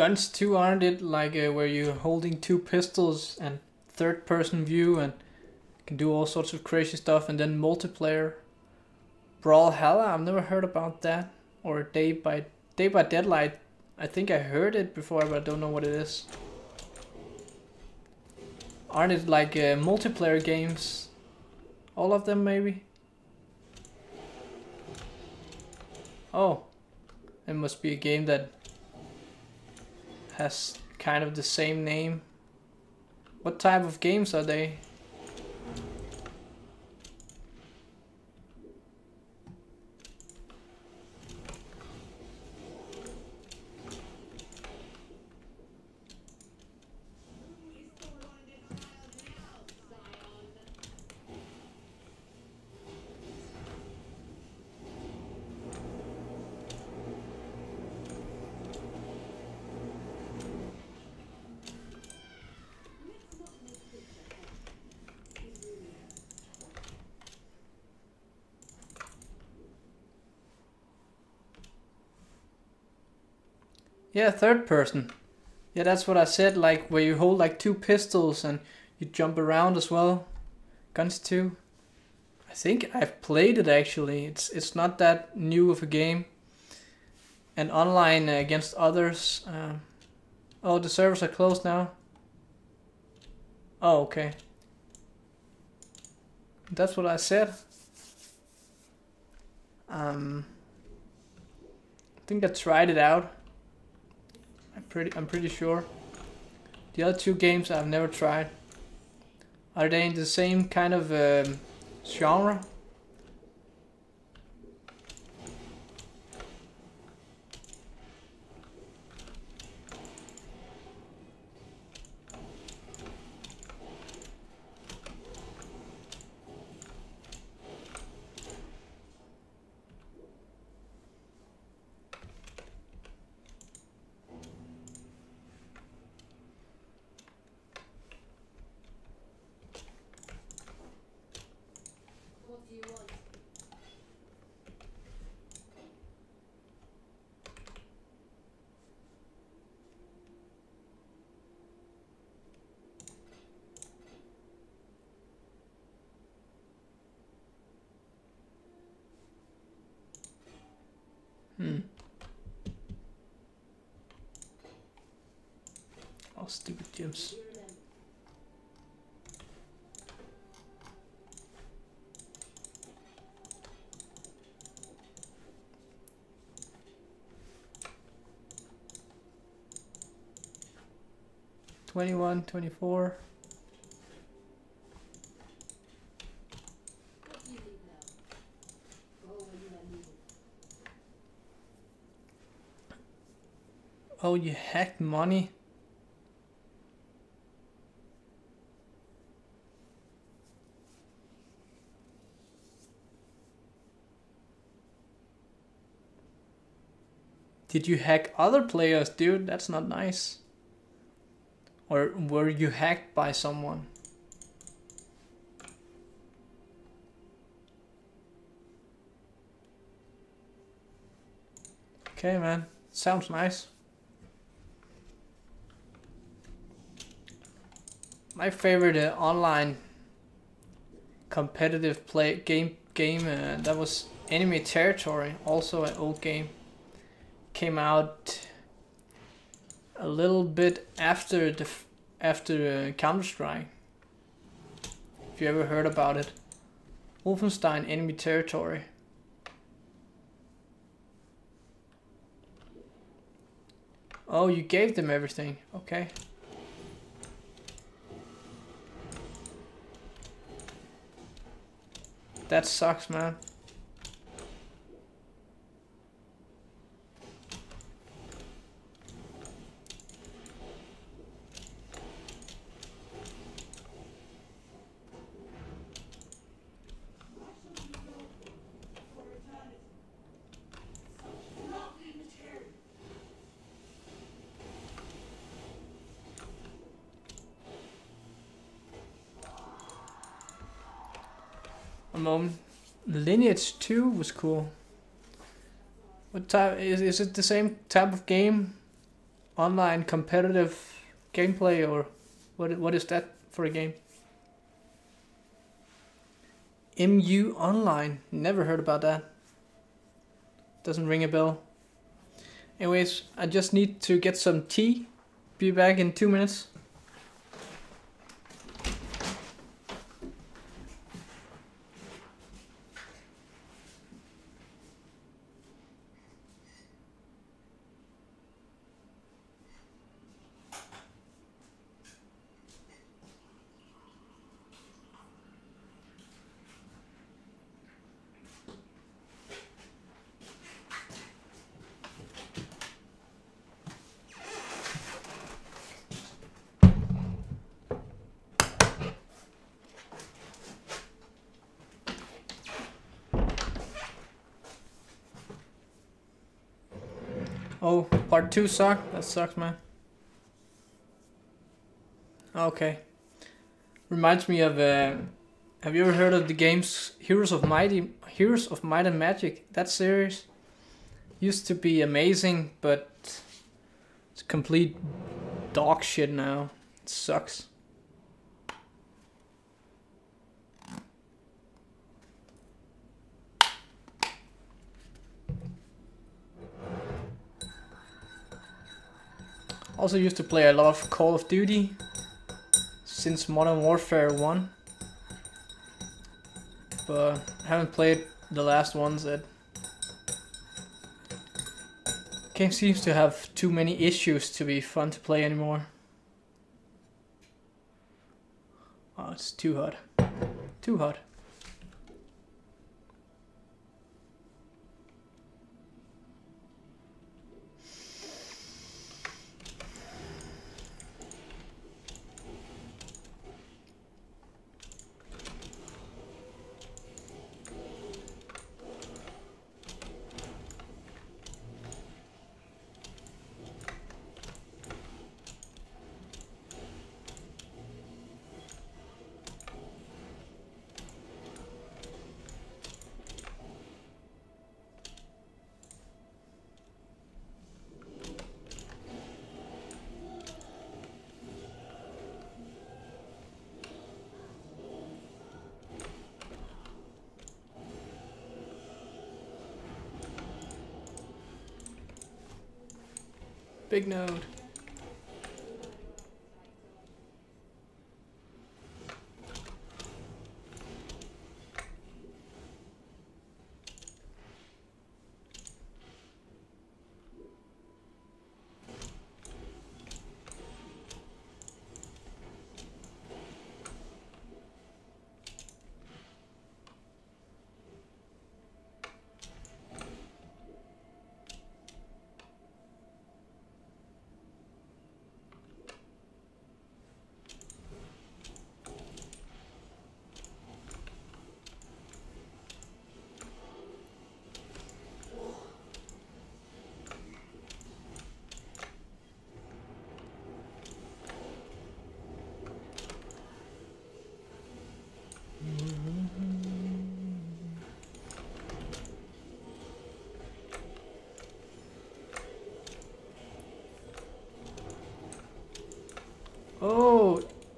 Guns too, aren't it? Like uh, where you're holding two pistols and third person view and can do all sorts of crazy stuff and then multiplayer. Brawlhalla, I've never heard about that. Or Day by Day by Deadlight. I think I heard it before, but I don't know what it is. Aren't it like uh, multiplayer games? All of them, maybe? Oh, it must be a game that has kind of the same name. What type of games are they? Yeah, third person. Yeah, that's what I said, like where you hold like two pistols and you jump around as well. Gunz 2. I think I've played it actually. It's it's not that new of a game. And online uh, against others. Um, oh, the servers are closed now. Oh, okay. That's what I said. Um, I think I tried it out. I'm pretty I'm pretty sure. The other two games I've never tried. Are they in the same kind of um, genre? Hmm. Oh, stupid gyms. Twenty-one, twenty-four. Oh, you hacked money? Did you hack other players, dude? That's not nice. Or were you hacked by someone? Okay, man. Sounds nice. My favorite uh, online competitive play game game uh, that was Enemy Territory, also an old game. Came out a little bit after the after uh, Counter Strike. If you ever heard about it, Wolfenstein Enemy Territory. Oh, you gave them everything. Okay. That sucks, man. Moment. Lineage 2 was cool. What type is is it the same type of game? online competitive gameplay or what? What is that for a game? MU Online. Never heard about that. Doesn't ring a bell. Anyways, I just need to get some tea. Be back in two minutes. Oh, part two suck? That sucks, man. Okay. Reminds me of, uh, have you ever heard of the games Heroes of Mighty, Heroes of Might and Magic? That series used to be amazing, but it's complete dog shit now. It sucks. Also used to play a lot of Call of Duty since Modern Warfare 1. But I haven't played the last ones that game seems to have too many issues to be fun to play anymore. Oh, it's too hot. Too hot. Big node.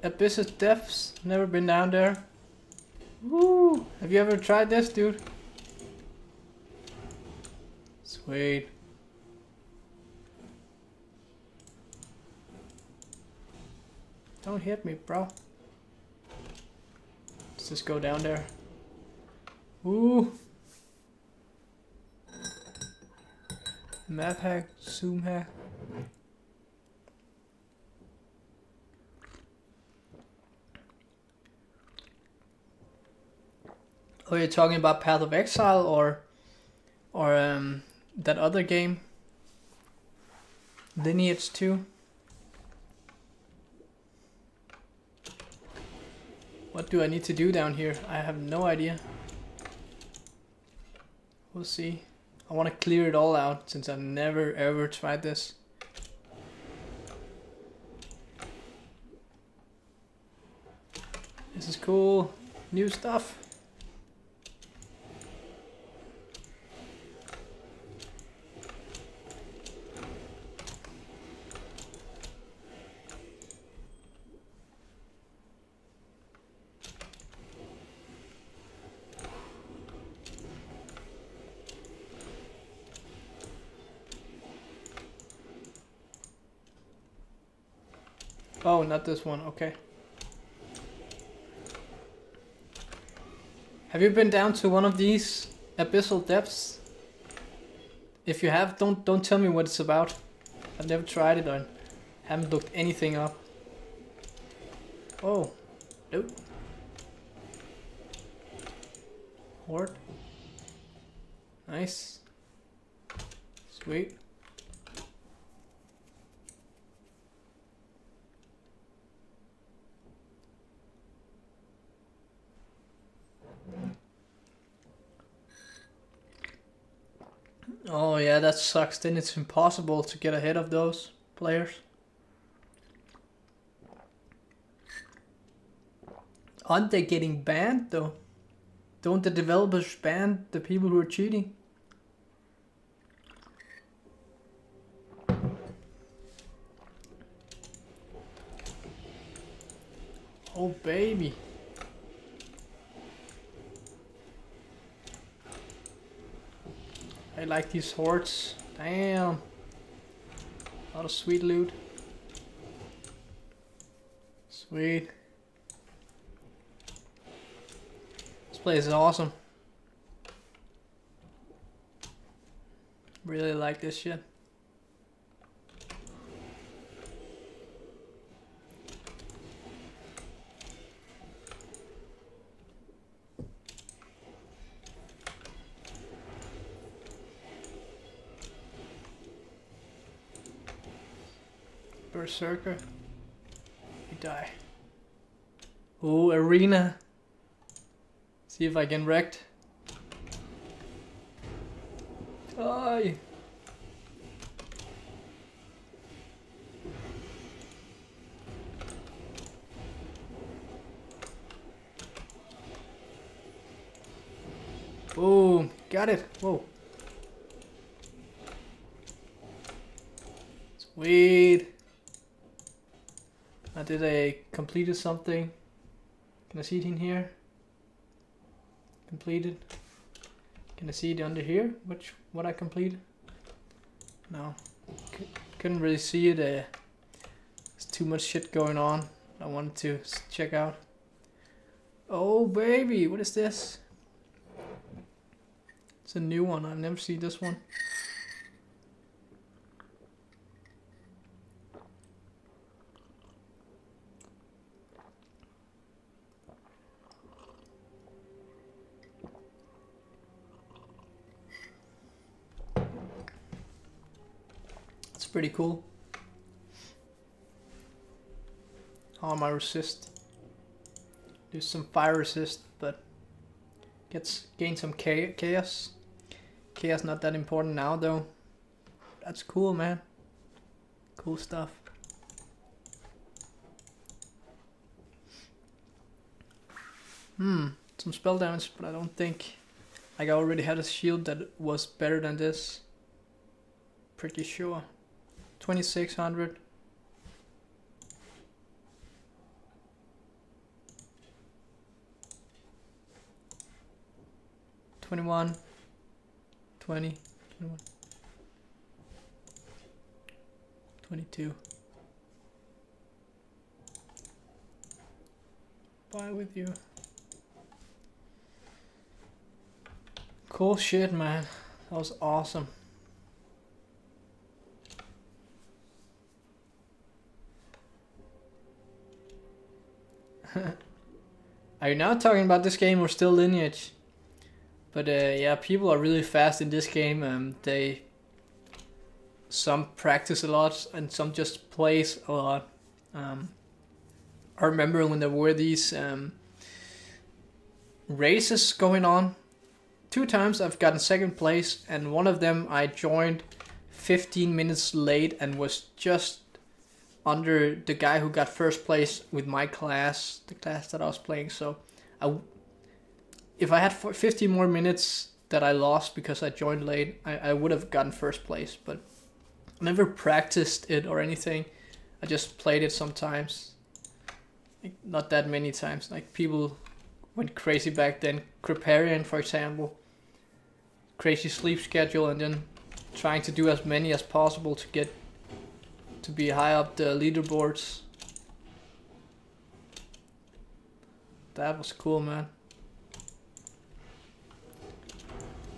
Abyssal Depths. Never been down there. Woo! Have you ever tried this, dude? Sweet. Don't hit me, bro. Let's just go down there. Ooh. Map hack, zoom hack. Oh, you're talking about Path of Exile or or um, that other game? Lineage 2? What do I need to do down here? I have no idea. We'll see. I want to clear it all out since I've never ever tried this. This is cool. New stuff. Oh, this one. Okay. Have you been down to one of these abyssal depths? If you have, don't don't tell me what it's about. I've never tried it or haven't looked anything up. Oh, nope. Horde. Nice. Sweet. Oh yeah, that sucks. Then it's impossible to get ahead of those players. Aren't they getting banned though? Don't the developers ban the people who are cheating? Oh baby. I like these hordes. Damn. A lot of sweet loot. Sweet. This place is awesome. Really like this shit. Berserker. You die. Oh, arena. See if I can wrecked. Die. Boom. Got it. Whoa. Sweet. Did I completed something. Can I see it in here? Completed. Can I see it under here? Which what I completed? No, C couldn't really see it. Uh, there's too much shit going on. I wanted to check out. Oh baby, what is this? It's a new one. I've never seen this one. Pretty cool. How am resist? Do some fire resist, but gets gain some chaos. Chaos not that important now though. That's cool, man. Cool stuff. Hmm, some spell damage, but I don't think like I already had a shield that was better than this. Pretty sure. 2600 21 20 21 22 Bye with you. Cool shit man. That was awesome are you now talking about this game or still Lineage? But uh, yeah, people are really fast in this game. Um, they some practice a lot and some just plays a lot. Um, I remember when there were these um, races going on. Two times I've gotten second place, and one of them I joined 15 minutes late and was just under the guy who got first place with my class, the class that I was playing. So, I, if I had 50 more minutes that I lost because I joined late, I, I would have gotten first place. But I never practiced it or anything. I just played it sometimes. Like, not that many times. Like people went crazy back then. Kripparrian, for example. Crazy sleep schedule and then trying to do as many as possible to get to be high up the leaderboards. That was cool, man.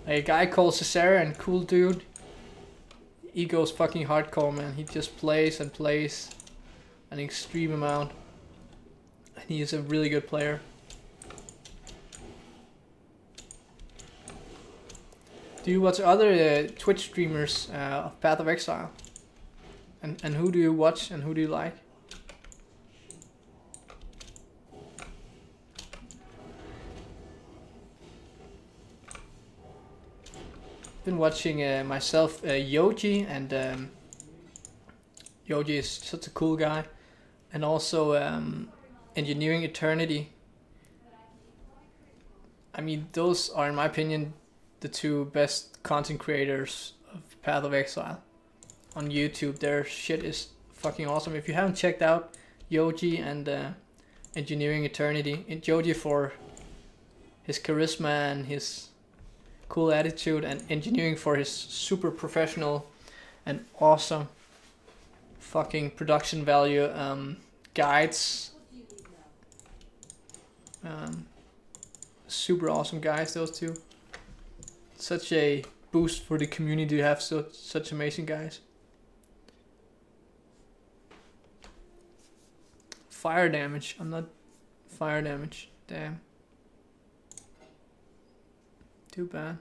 A guy called Zizaran, cool dude. He goes fucking hardcore, man. He just plays and plays an extreme amount. And he is a really good player. Do you watch other uh, Twitch streamers uh, of Path of Exile? And and who do you watch and who do you like? I've been watching uh, myself uh, Yoji and um, Yoji is such a cool guy, and also um, Engineering Eternity. I mean, those are, in my opinion, the two best content creators of Path of Exile on YouTube. Their shit is fucking awesome. If you haven't checked out Yoji and uh, Engineering Eternity, Yoji for his charisma and his cool attitude, and Engineering for his super professional and awesome fucking production value um, guides. Um, super awesome guys, those two. Such a boost for the community to have so, such amazing guys. Fire damage. I'm not fire damage. Damn. Too bad.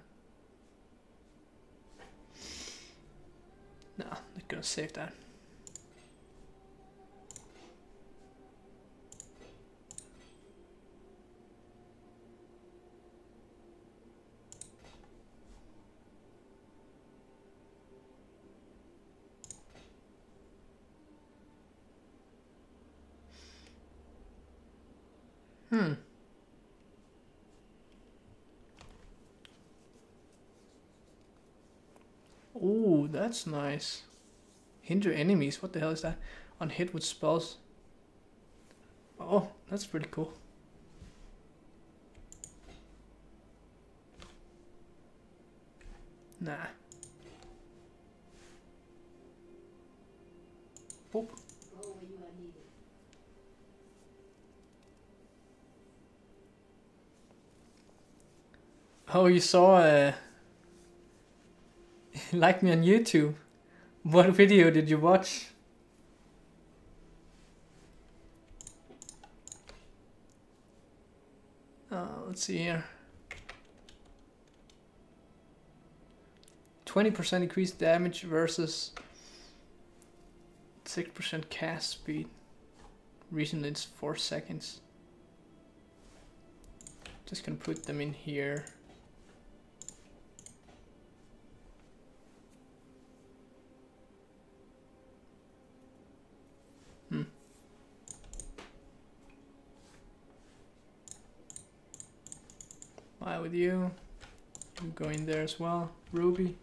No, not gonna save that. Hmm. Oh, that's nice. Hinder enemies. What the hell is that? On hit with spells. Oh, that's pretty cool. Nah. Boop. Oh, you saw uh, (laughs) like me on YouTube. What video did you watch? Uh, let's see here. 20% increased damage versus 6% cast speed. Recently it's 4 seconds. Just gonna put them in here. With you. You go in there as well. Ruby.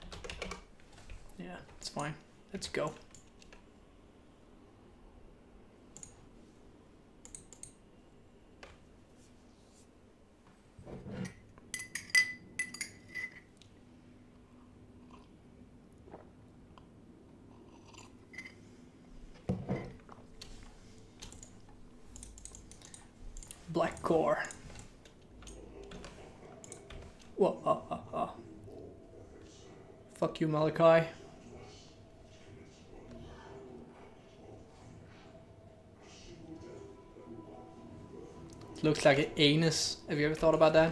Yeah, it's fine. Let's go. Black core. Whoa, oh, oh, oh. Fuck you, Malachai. Looks like an anus. Have you ever thought about that?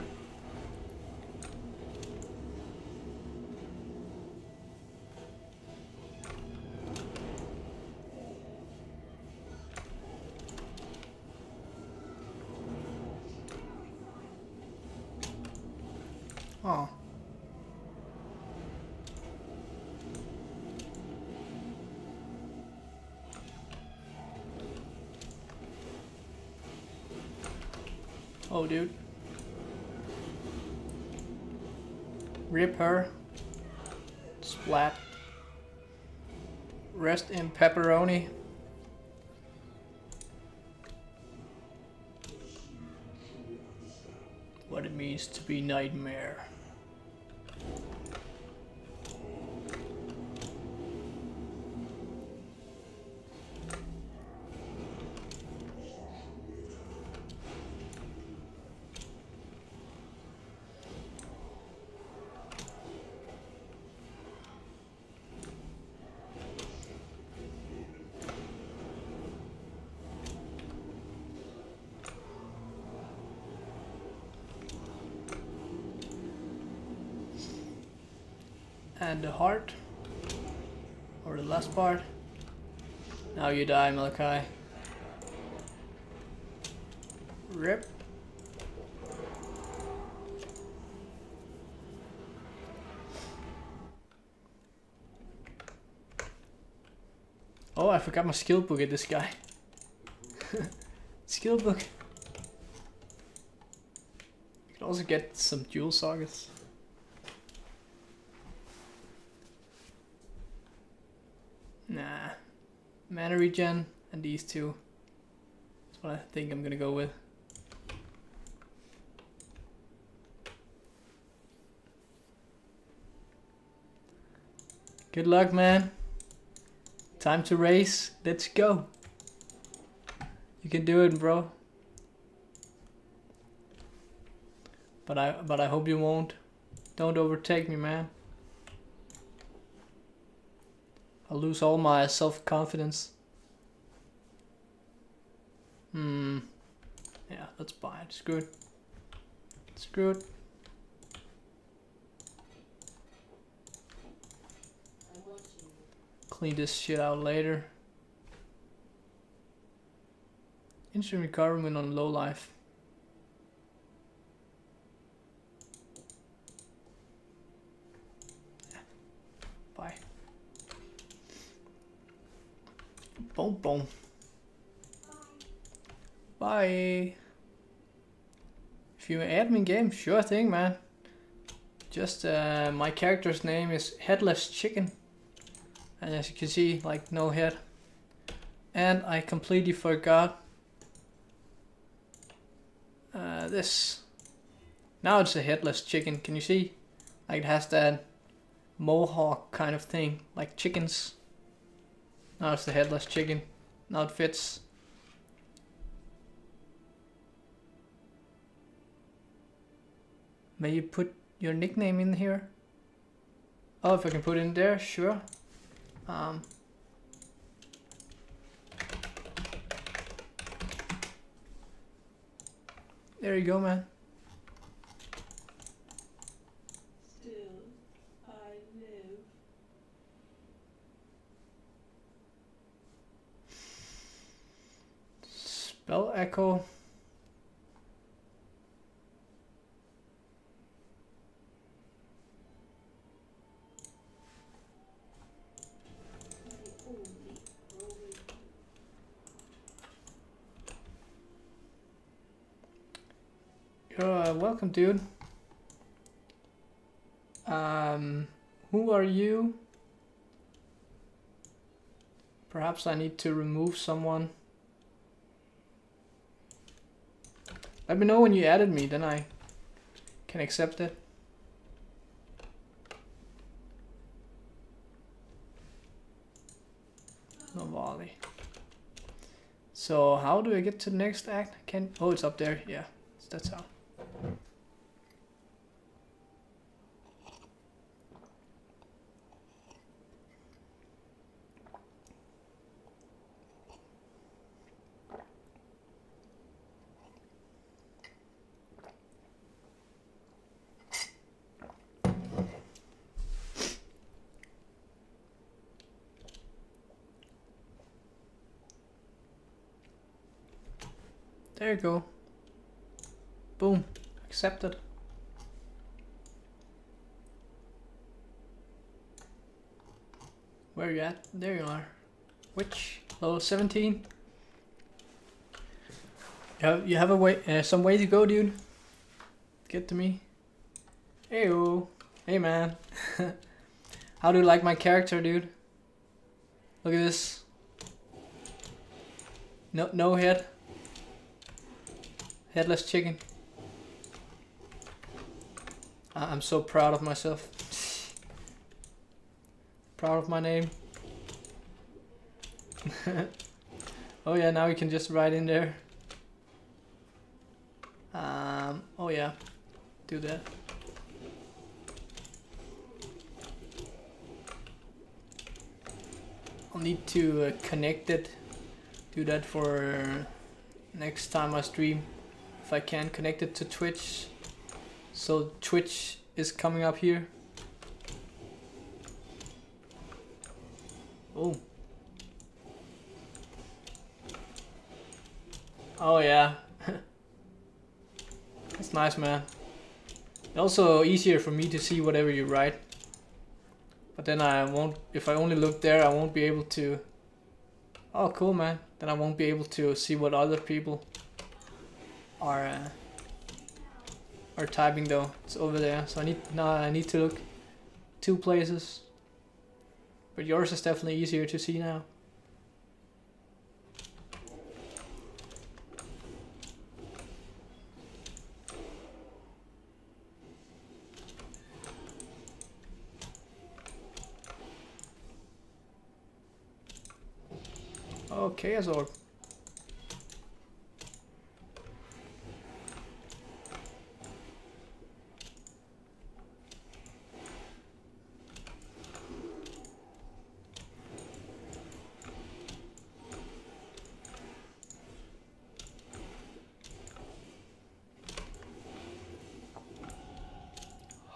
And the heart. Or the last part. Now you die, Malachai. Rip. Oh, I forgot my skill book at this guy. (laughs) skill book. You can also get some dual sockets. Nah. Mana regen and these two. That's what I think I'm gonna go with. Good luck, man. Time to race. Let's go. You can do it, bro. But I but I hope you won't. Don't overtake me, man. I'll lose all my self-confidence. Hmm. Yeah, let's buy it. Screw it. Screw it. Clean this shit out later. Instant recovery on low life. Bye. Boom, boom. Bye. If you add me game, sure thing, man. Just uh, my character's name is Headless Chicken. And as you can see, like no head. And I completely forgot uh, this. Now it's a headless chicken. Can you see? Like it has that mohawk kind of thing, like chickens. Now it's the headless chicken. Now it fits. May you put your nickname in here? Oh, if I can put it in there, sure. Um, there you go, man. Still, I live. Spell echo. Uh, welcome, dude. Um, who are you? Perhaps I need to remove someone. Let me know when you added me, then I can accept it. No. So how do I get to the next act? Can oh it's up there, yeah. That's how. Go. Boom. Accepted. Where you at? There you are. Which? Level 17? You have, you have a way, uh, some way to go, dude. Get to me. Heyo. Hey, man. (laughs) How do you like my character, dude? Look at this. No, no head. Headless chicken. I- I'm so proud of myself. (laughs) proud of my name. (laughs) oh yeah, now we can just write in there. Um, oh yeah, do that. I'll need to uh, connect it. Do that for next time I stream. If I can connect it to Twitch. So Twitch is coming up here. Oh. Oh yeah. (laughs) That's nice, man. Also easier for me to see whatever you write. But then I won't, if I only look there, I won't be able to... Oh, cool, man. Then I won't be able to see what other people are uh, typing though. It's over there, so I need now I need to look two places. But yours is definitely easier to see now. Okay, Azor.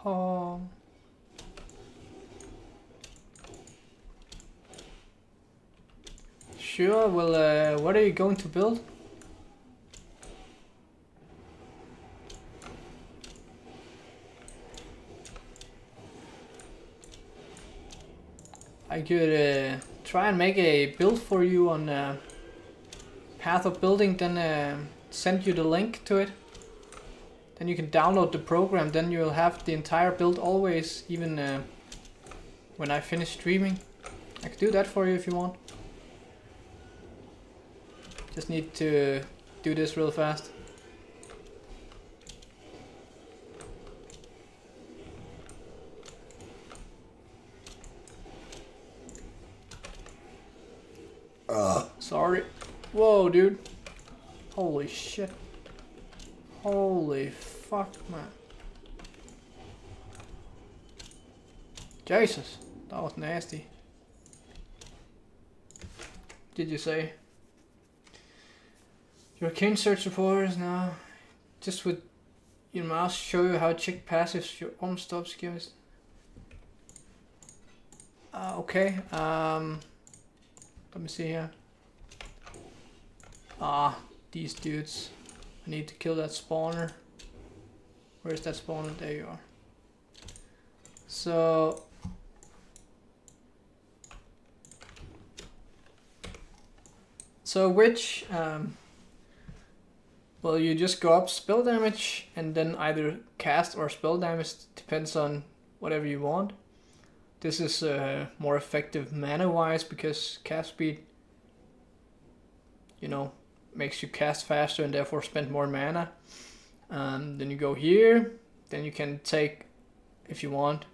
Oh. Sure, well, uh, what are you going to build? I could uh, try and make a build for you on uh, Path of Building, then uh, send you the link to it. Then you can download the program, then you'll have the entire build always, even uh, when I finish streaming. I could do that for you if you want. Just need to do this real fast. Uh. Sorry. Whoa, dude. Holy shit. Holy fuck, man. Jesus, that was nasty. Did you say? King search supporters now. Just with your mouse show you how to check passives your arm stop skills. Uh, okay, um, let me see here. Ah, these dudes. I need to kill that spawner. Where's that spawner? There you are. So... So which, um, well you just go up spell damage and then either cast or spell damage, depends on whatever you want. This is uh, more effective mana wise because cast speed, you know, makes you cast faster and therefore spend more mana. Um, then you go here, then you can take, if you want,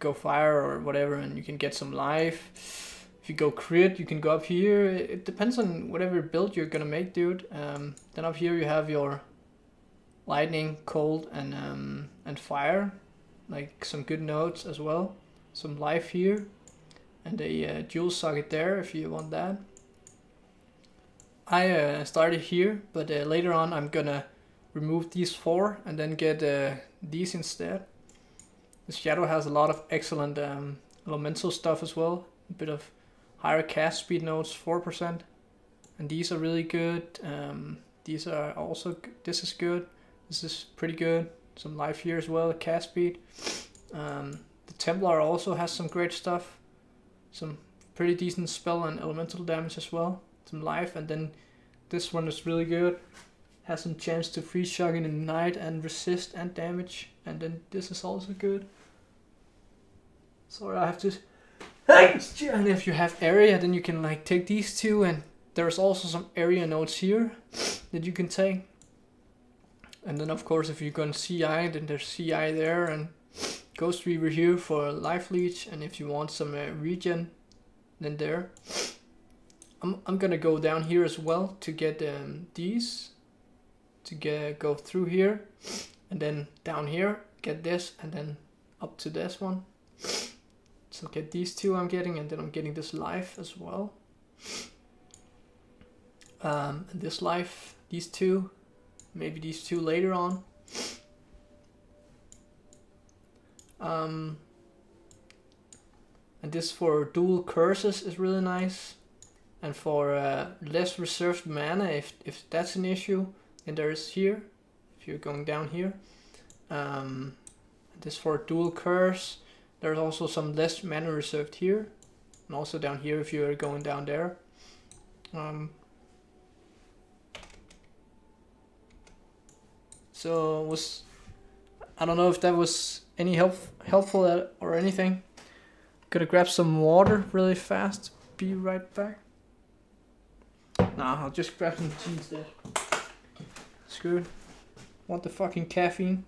go fire or whatever, and you can get some life. If you go crit, you can go up here. It depends on whatever build you're gonna make, dude. Um, then up here you have your lightning, cold, and um, and fire, like some good nodes as well. Some life here, and a uh, jewel socket there if you want that. I uh, started here, but uh, later on I'm gonna remove these four and then get uh, these instead. The shadow has a lot of excellent um, elemental stuff as well. A bit of higher cast speed nodes, 4%. And these are really good. Um, these are also, this is good. This is pretty good. Some life here as well, cast speed. Um, the Templar also has some great stuff. Some pretty decent spell and elemental damage as well some life and then this one is really good has some chance to free shock in the night and resist and damage and then this is also good sorry I have to (laughs) and if you have area then you can like take these two and there's also some area nodes here that you can take. And then of course if you're going CI then there's CI there and Ghost Reaver here for life leech and if you want some uh, regen then there. I'm, I'm gonna go down here as well to get um, these to get go through here and then down here get this and then up to this one so get these two I'm getting and then I'm getting this life as well um, this life these two maybe these two later on um, And this for dual curses is really nice. And for uh, less reserved mana, if, if that's an issue, and there is here, if you're going down here. Um, this for dual curse. There's also some less mana reserved here. And also down here if you're going down there. Um, so was I don't know if that was any help helpful at, or anything. Gonna grab some water really fast. Be right back. Nah, I'll just grab some tea there. Screw it. Want the fucking caffeine?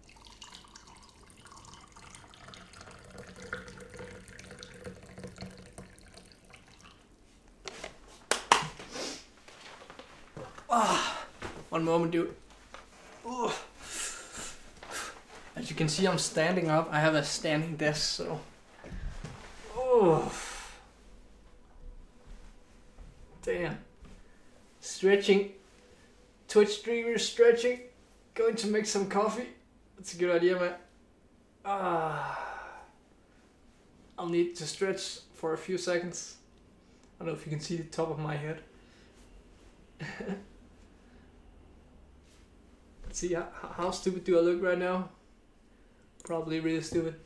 Ah, one moment, dude. Ugh. As you can see, I'm standing up. I have a standing desk, so. Oh. Damn. Stretching. Twitch streamer stretching. Going to make some coffee. That's a good idea, man. Ah. I'll need to stretch for a few seconds. I don't know if you can see the top of my head. (laughs) see how, stupid do I look right now? Probably really stupid.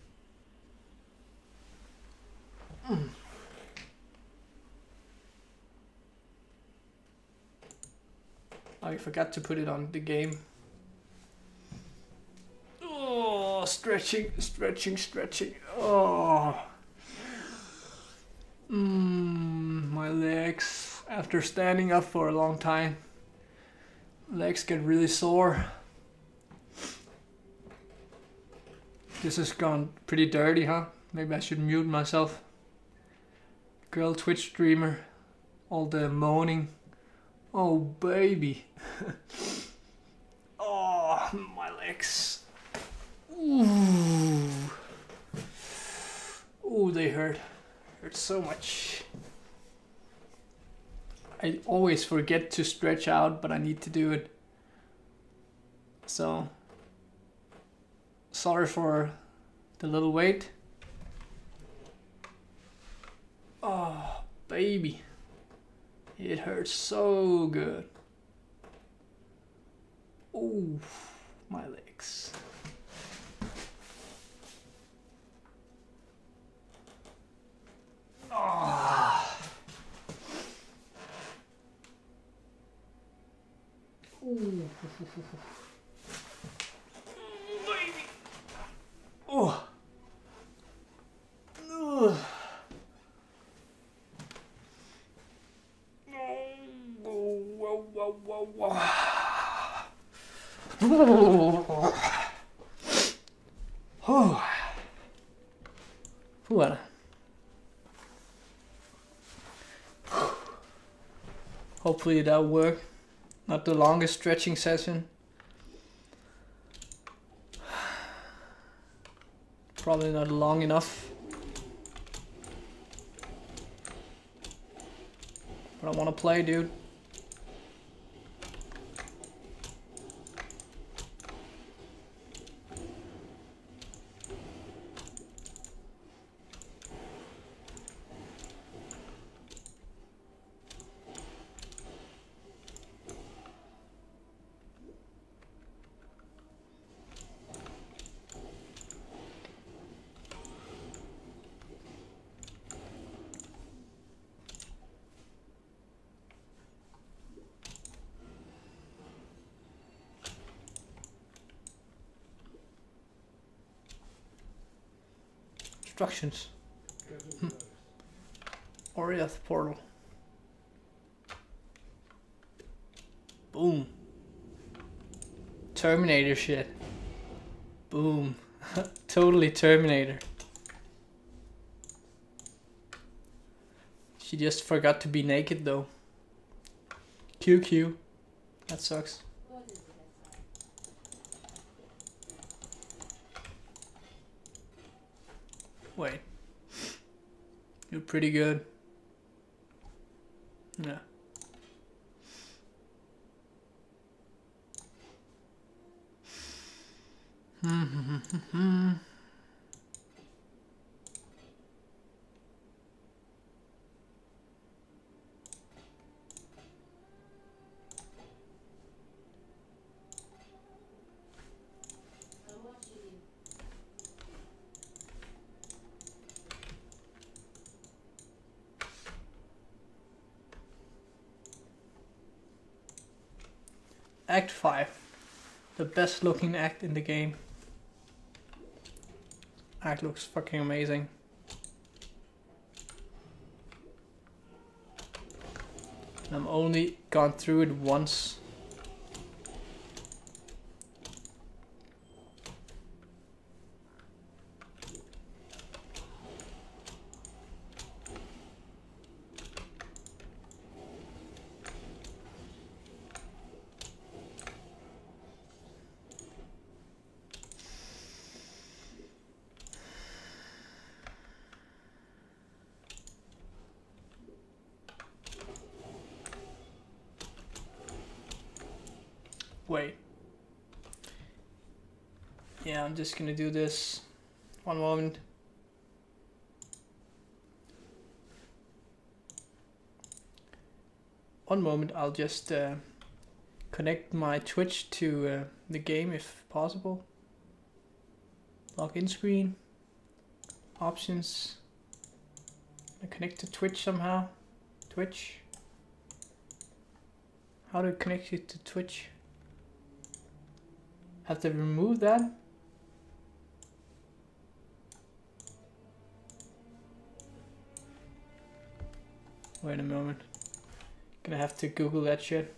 I forgot to put it on the game. Oh, stretching, stretching, stretching. Oh. Mm, my legs, after standing up for a long time, legs get really sore. This has gone pretty dirty, huh? Maybe I should mute myself. Girl Twitch streamer. All the moaning. Oh, baby. (laughs) oh, my legs. Ooh. Ooh, they hurt. Hurt so much. I always forget to stretch out, but I need to do it. So, sorry for the little wait. Oh, baby. It hurts so good. Oh, my legs. Ah. Ooh. Oh. Ugh. (sighs) Hopefully that work. Not the longest stretching session. Probably not long enough. But I want to play, dude. Instructions. Hmm. Oriath portal. Boom. Terminator shit. Boom. (laughs) totally Terminator. She just forgot to be naked though. QQ. That sucks. What is it outside? Wait. You're pretty good. Yeah. Hmm, hmm, hmm, Act 5. The best looking act in the game. Act looks fucking amazing. I'm only gone through it once. Wait. Yeah, I'm just gonna do this. One moment. One moment, I'll just uh, connect my Twitch to uh, the game if possible. Login screen. Options. I connect to Twitch somehow. Twitch. How do I connect it to Twitch? Have to remove that? Wait a moment. Gonna have to Google that shit.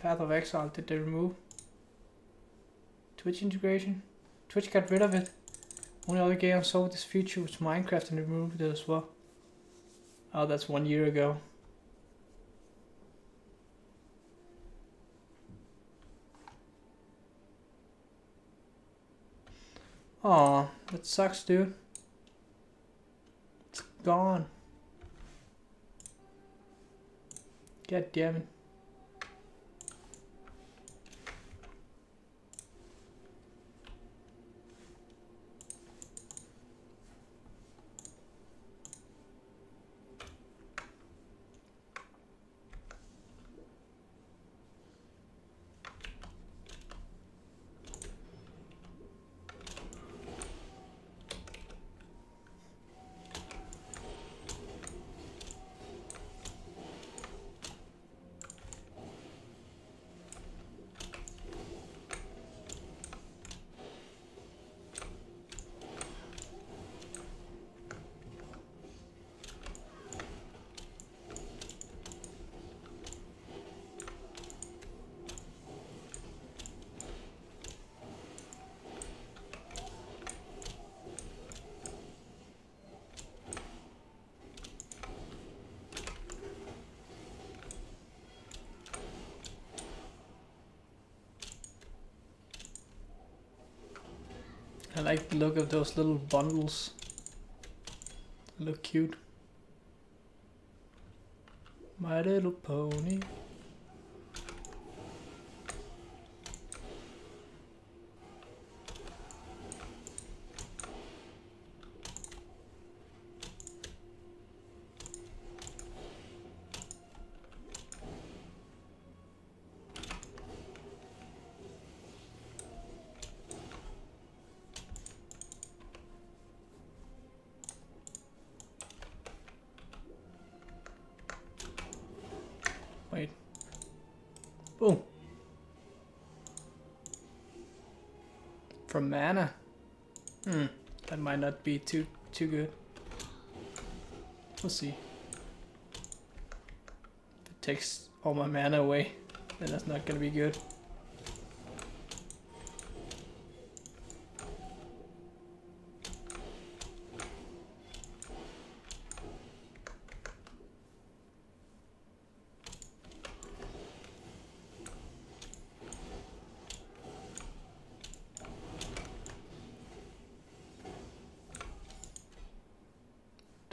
Path of Exile, did they remove? Twitch integration? Twitch got rid of it. Only other game I saw with this feature was Minecraft and they removed it as well. Oh, that's one year ago. Aw, that sucks, dude. It's gone. God damn it. I like the look of those little bundles. Look cute. My little pony. Wait. Boom. From mana. Hmm. That might not be too too good. We'll see. If it takes all my mana away, then that's not gonna be good.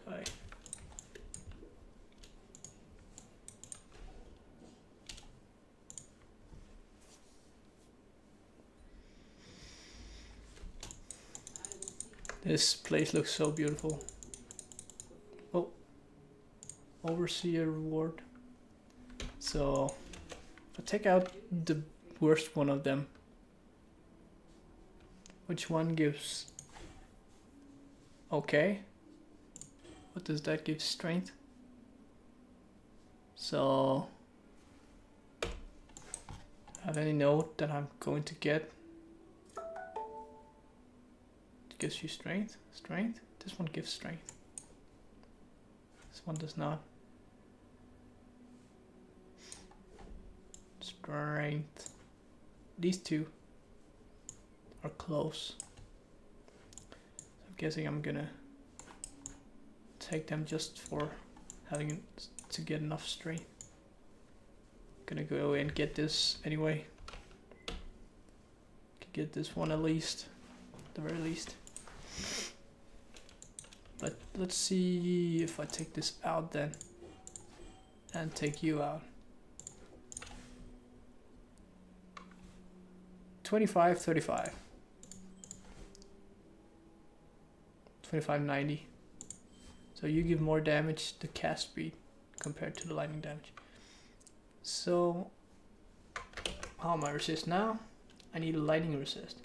Die. This place looks so beautiful. Oh, overseer reward. So, I take out the worst one of them, which one gives? Okay. What does that give? Strength. So, have any note that I'm going to get? Gives you strength. Strength. This one gives strength. This one does not. Strength. These two are close. I'm guessing I'm gonna take them just for having to get enough strength. Gonna go and get this anyway. Could get this one at least, at the very least. Let's see if I take this out then, and take you out. 25, 35. 25, 90. So you give more damage to cast speed compared to the lightning damage. So, how am I resist now? I need a lightning resist.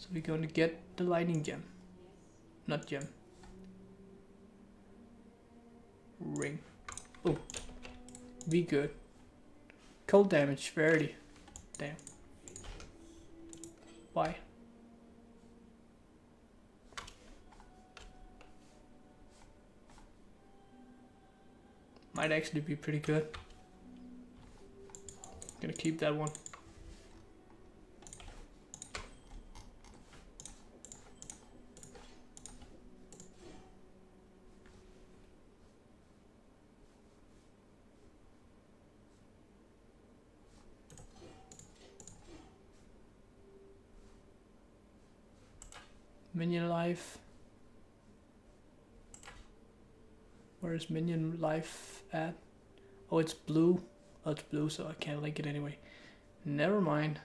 So we're going to get the lightning gem. Not gem. Ring. Oh. Be good. Cold damage, rarity. Damn. Why? Might actually be pretty good. Gonna keep that one. Minion life. Where is minion life at? Oh, it's blue. Oh, it's blue, so I can't link it anyway. Never mind.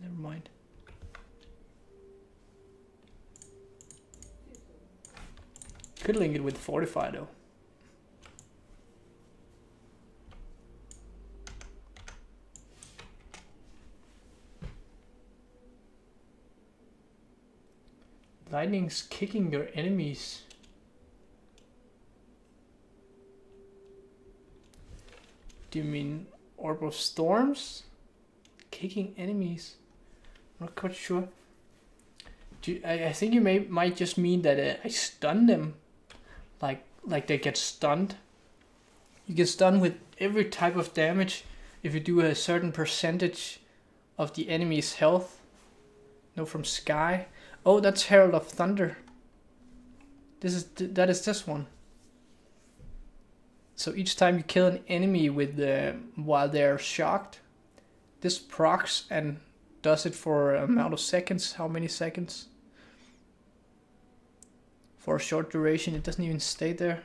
Never mind. Could link it with Fortify though. Lightning's kicking your enemies. Do you mean Orb of Storms? Kicking enemies? I'm not quite sure. You, I, I think you may might just mean that uh, I stun them, like like they get stunned. You get stunned with every type of damage if you do a certain percentage of the enemy's health. No, from Sky. Oh, that's Herald of Thunder. This is th- that is this one. So each time you kill an enemy with the while they're shocked, this procs and does it for an mm-hmm. amount of seconds. How many seconds? For a short duration, it doesn't even stay there.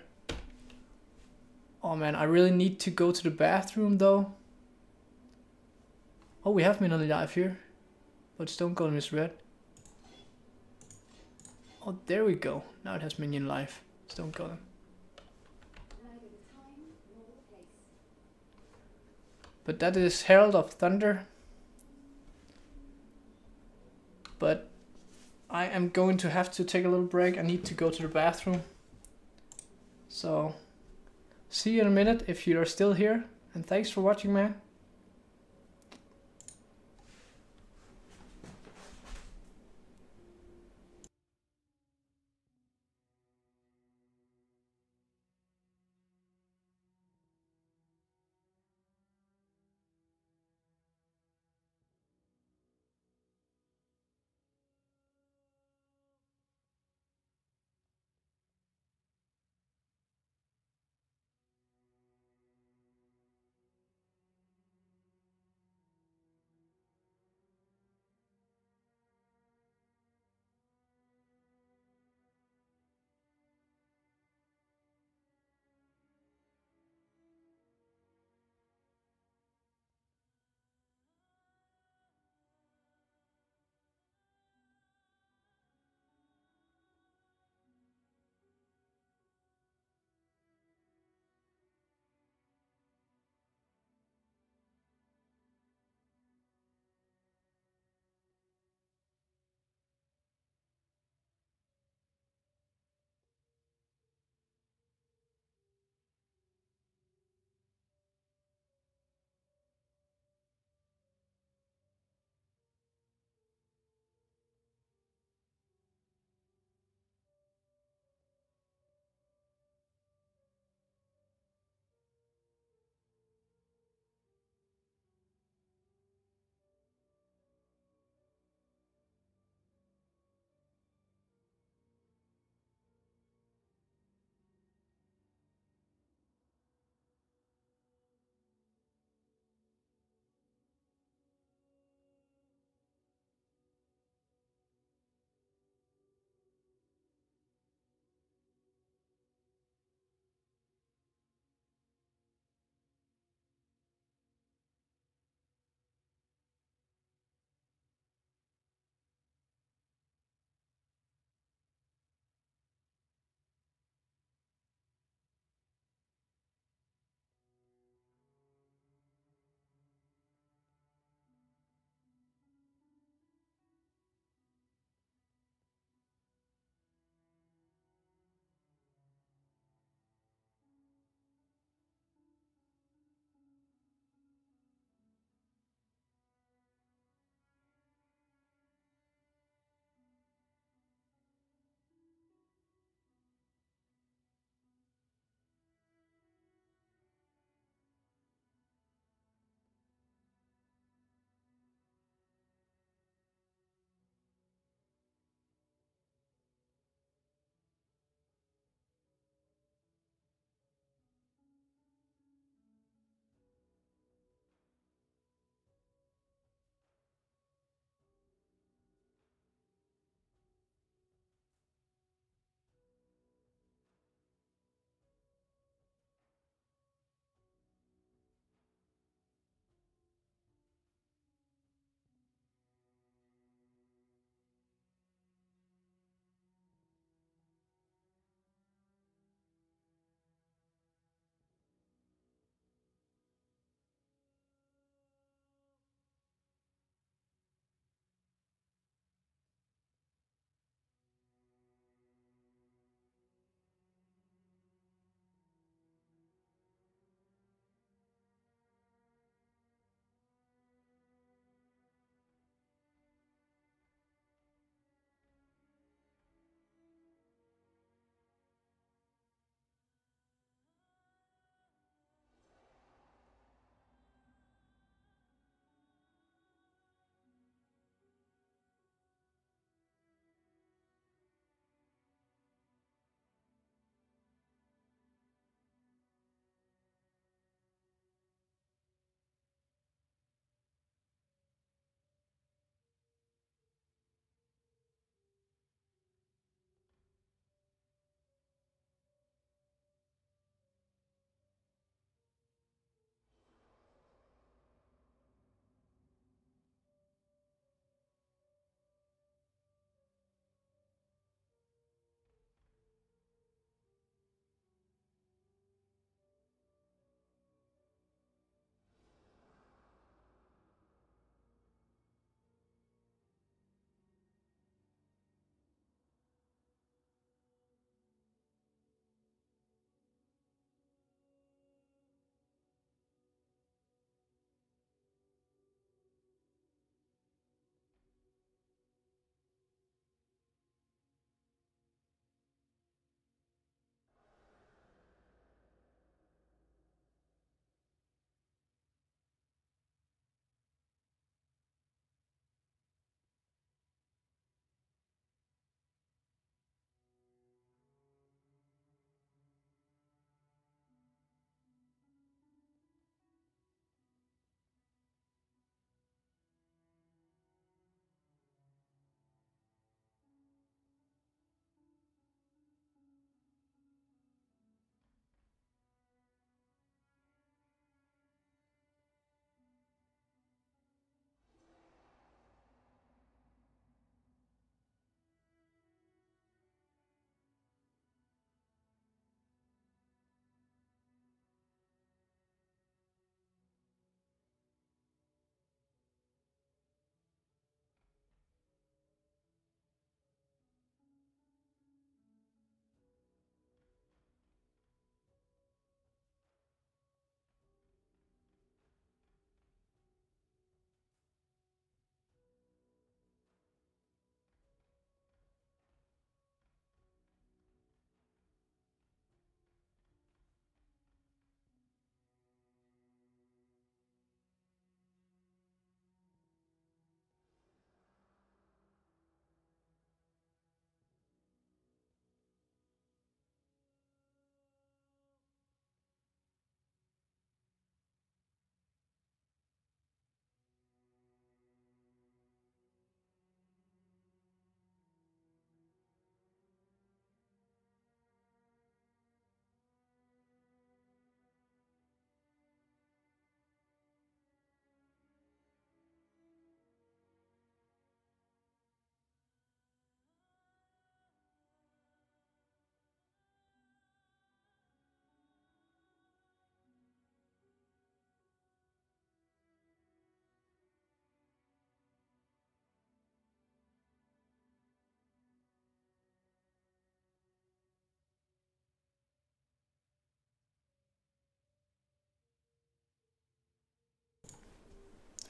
Oh man, I really need to go to the bathroom though. Oh, we have Minion Life here, but Stone Golem is red. Oh, there we go. Now it has Minion Life. Nor the place. But that is Herald of Thunder. But I am going to have to take a little break. I need to go to the bathroom. So, see you in a minute if you are still here. And thanks for watching, man.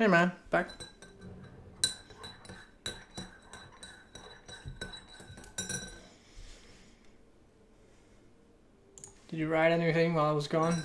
Hey man, back. Did you write anything while I was gone?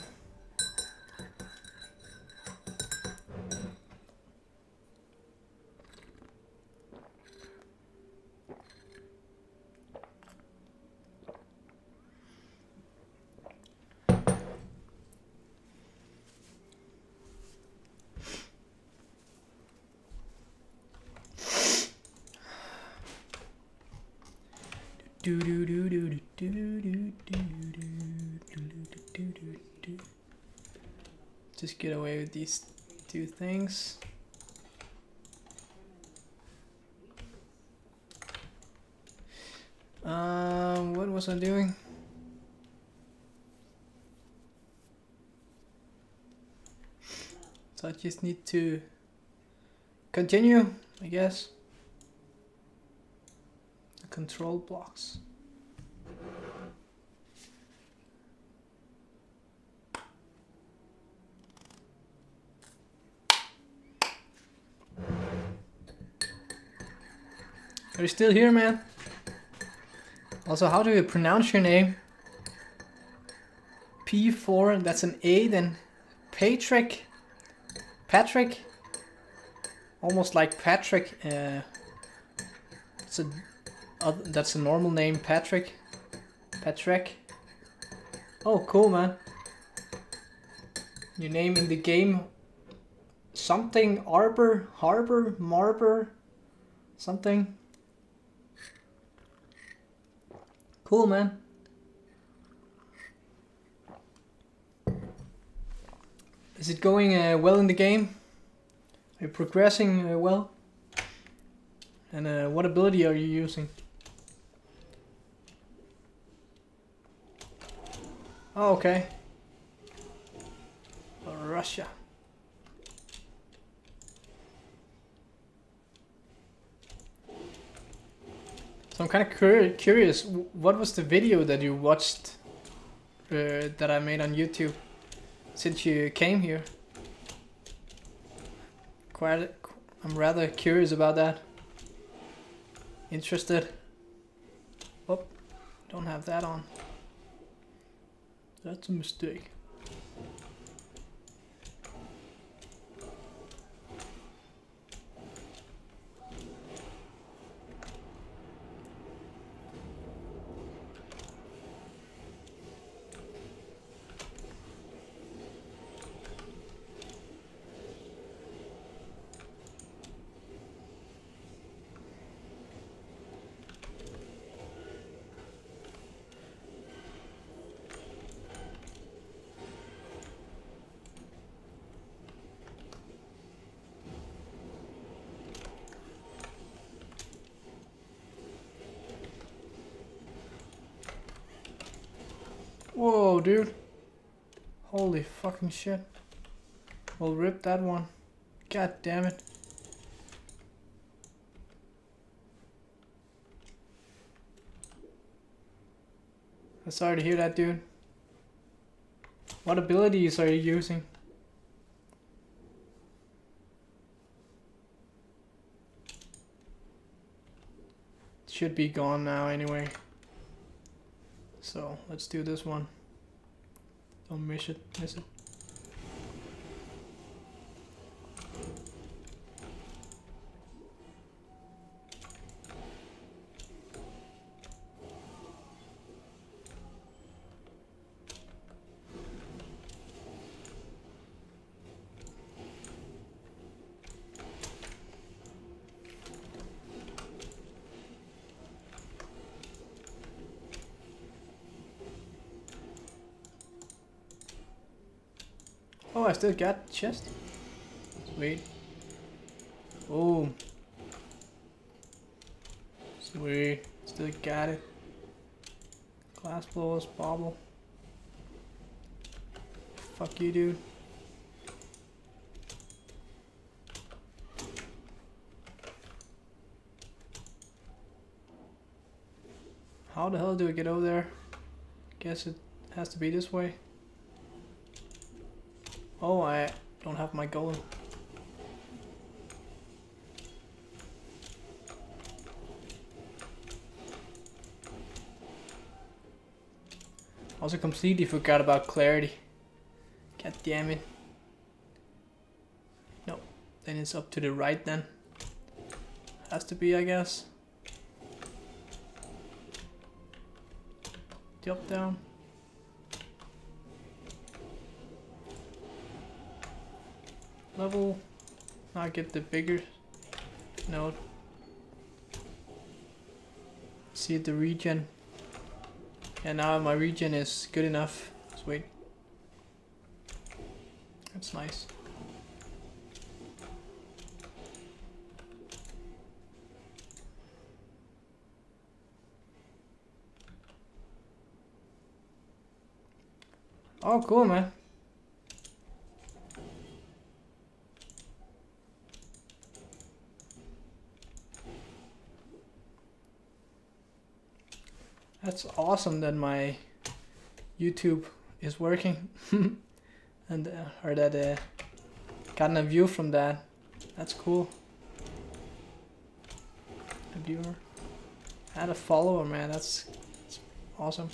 Was I doing? So I just need to continue, I guess. The control blocks. Are you still here, man? Also, how do you pronounce your name? P4, that's an A, then Patrick. Patrick? Almost like Patrick. Uh, it's a, uh, that's a normal name, Patrick. Patrick. Oh, cool, man. Your name in the game something Arbor, Harbor, Marbor, something. Cool, man. Is it going uh, well in the game? Are you progressing uh, well? And uh, what ability are you using? Oh, okay. Russia. So I'm kind of cur curious, what was the video that you watched uh, that I made on YouTube since you came here? Quite, I'm rather curious about that. Interested. Oh, don't have that on. That's a mistake. Whoa, dude. Holy fucking shit. We'll rip that one. God damn it. I'm sorry to hear that, dude. What abilities are you using? Should be gone now anyway. So let's do this one. Don't miss it, miss it. Oh, I still got chest. Wait. Oh. Sweet. Still got it. Glass blowers, Bauble. Fuck you, dude. How the hell do I get over there? Guess it has to be this way. Oh, I don't have my golem. Also completely forgot about clarity. God damn it. No, then it's up to the right then. Has to be, I guess. Jump down. Level. Now get the bigger node. See the region. And now my region is good enough. Sweet. That's nice. Oh, cool, man. That's awesome that my YouTube is working (laughs) and uh, or that uh, gotten a view from that. That's cool. A viewer. Add a follower, man. That's, that's awesome.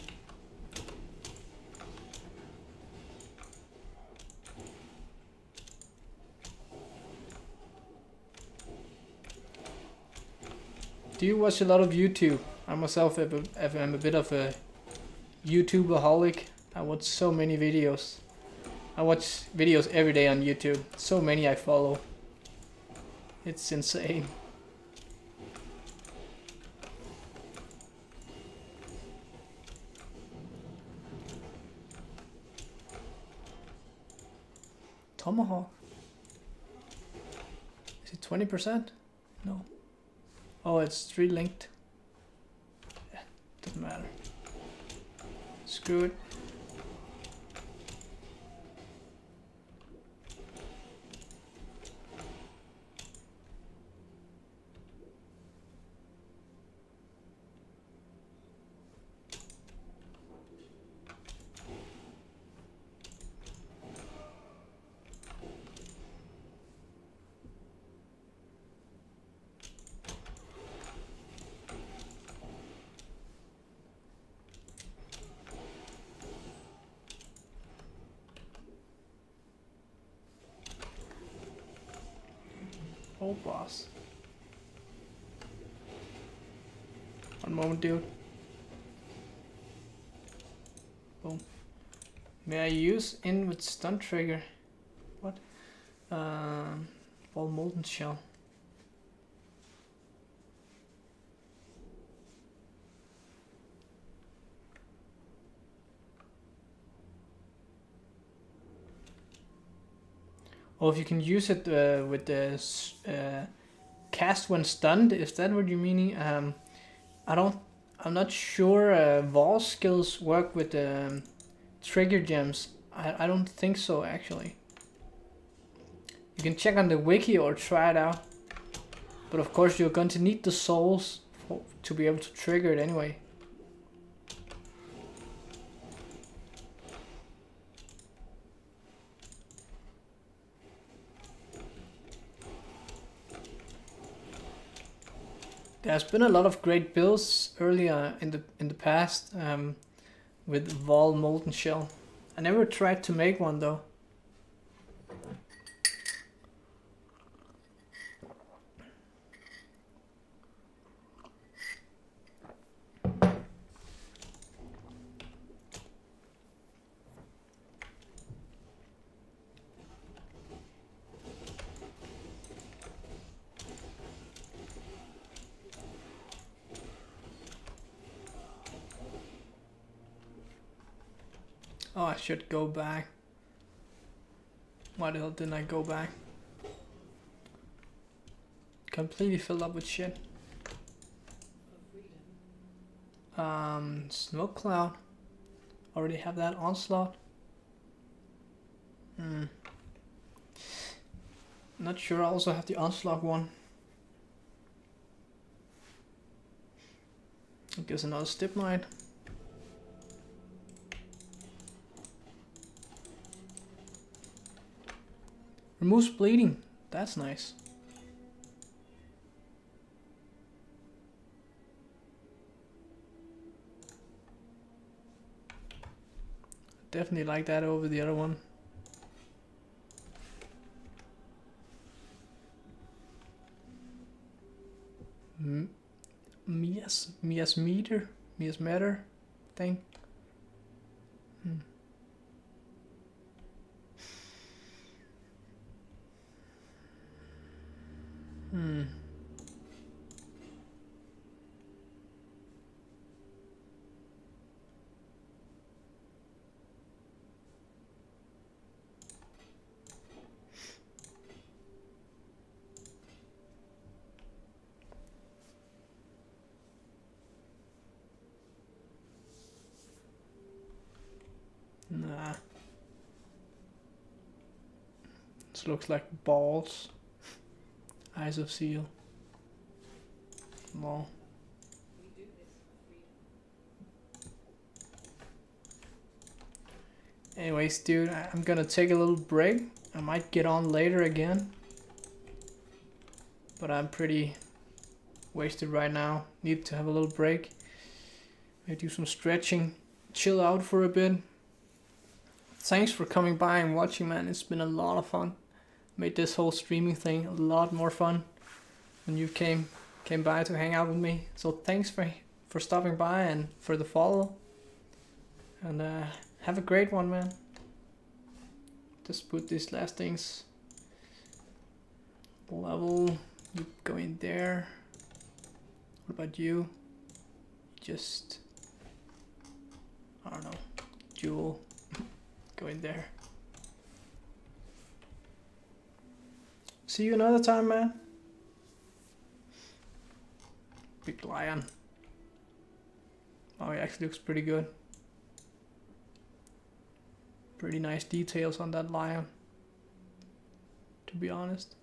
Do you watch a lot of YouTube? I myself am a, bit of a YouTubeaholic. I watch so many videos. I watch videos every day on YouTube. So many I follow. It's insane. Tomahawk. Is it 20%? No. Oh, it's three linked. Doesn't matter. Screw it. Oh, boss. One moment, dude. Boom. May I use in with stun trigger? What? Um, Vaal molten shell. Or if you can use it uh, with the uh, cast when stunned, is that what you're meaning? Um, I don't. I'm not sure. Uh, Vaal skills work with um, trigger gems. I I don't think so actually. You can check on the wiki or try it out. But of course, you're going to need the souls for, to be able to trigger it anyway. There's been a lot of great builds earlier in the in the past um, with Vaal Molten Shell. I never tried to make one though. Oh, I should go back. Why the hell didn't I go back? Completely filled up with shit. Um, smoke cloud. Already have that onslaught. Hmm. Not sure. I also have the onslaught one. Guess another Stibnite. Removes bleeding. That's nice. definitely like that over the other one. Mias Mias meter Mias meter thing. Hmm. Hmm. Nah. This looks like balls. Eyes of seal. Lol. Anyways, dude, I'm gonna take a little break. I might get on later again. But I'm pretty wasted right now. Need to have a little break. Maybe do some stretching. Chill out for a bit. Thanks for coming by and watching, man. It's been a lot of fun. Made this whole streaming thing a lot more fun when you came came by to hang out with me. So thanks for for stopping by and for the follow. And uh, have a great one, man. Just put these last things. Level, you go in there. What about you? Just, I don't know, jewel, (laughs) go in there. See you another time, man. Big lion. Oh, he actually looks pretty good. Pretty nice details on that lion. To be honest.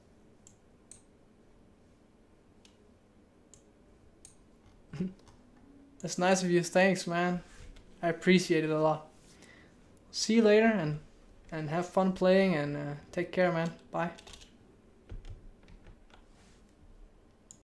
(laughs) That's nice of you. Thanks, man. I appreciate it a lot. See you later and and have fun playing and uh, take care, man. Bye.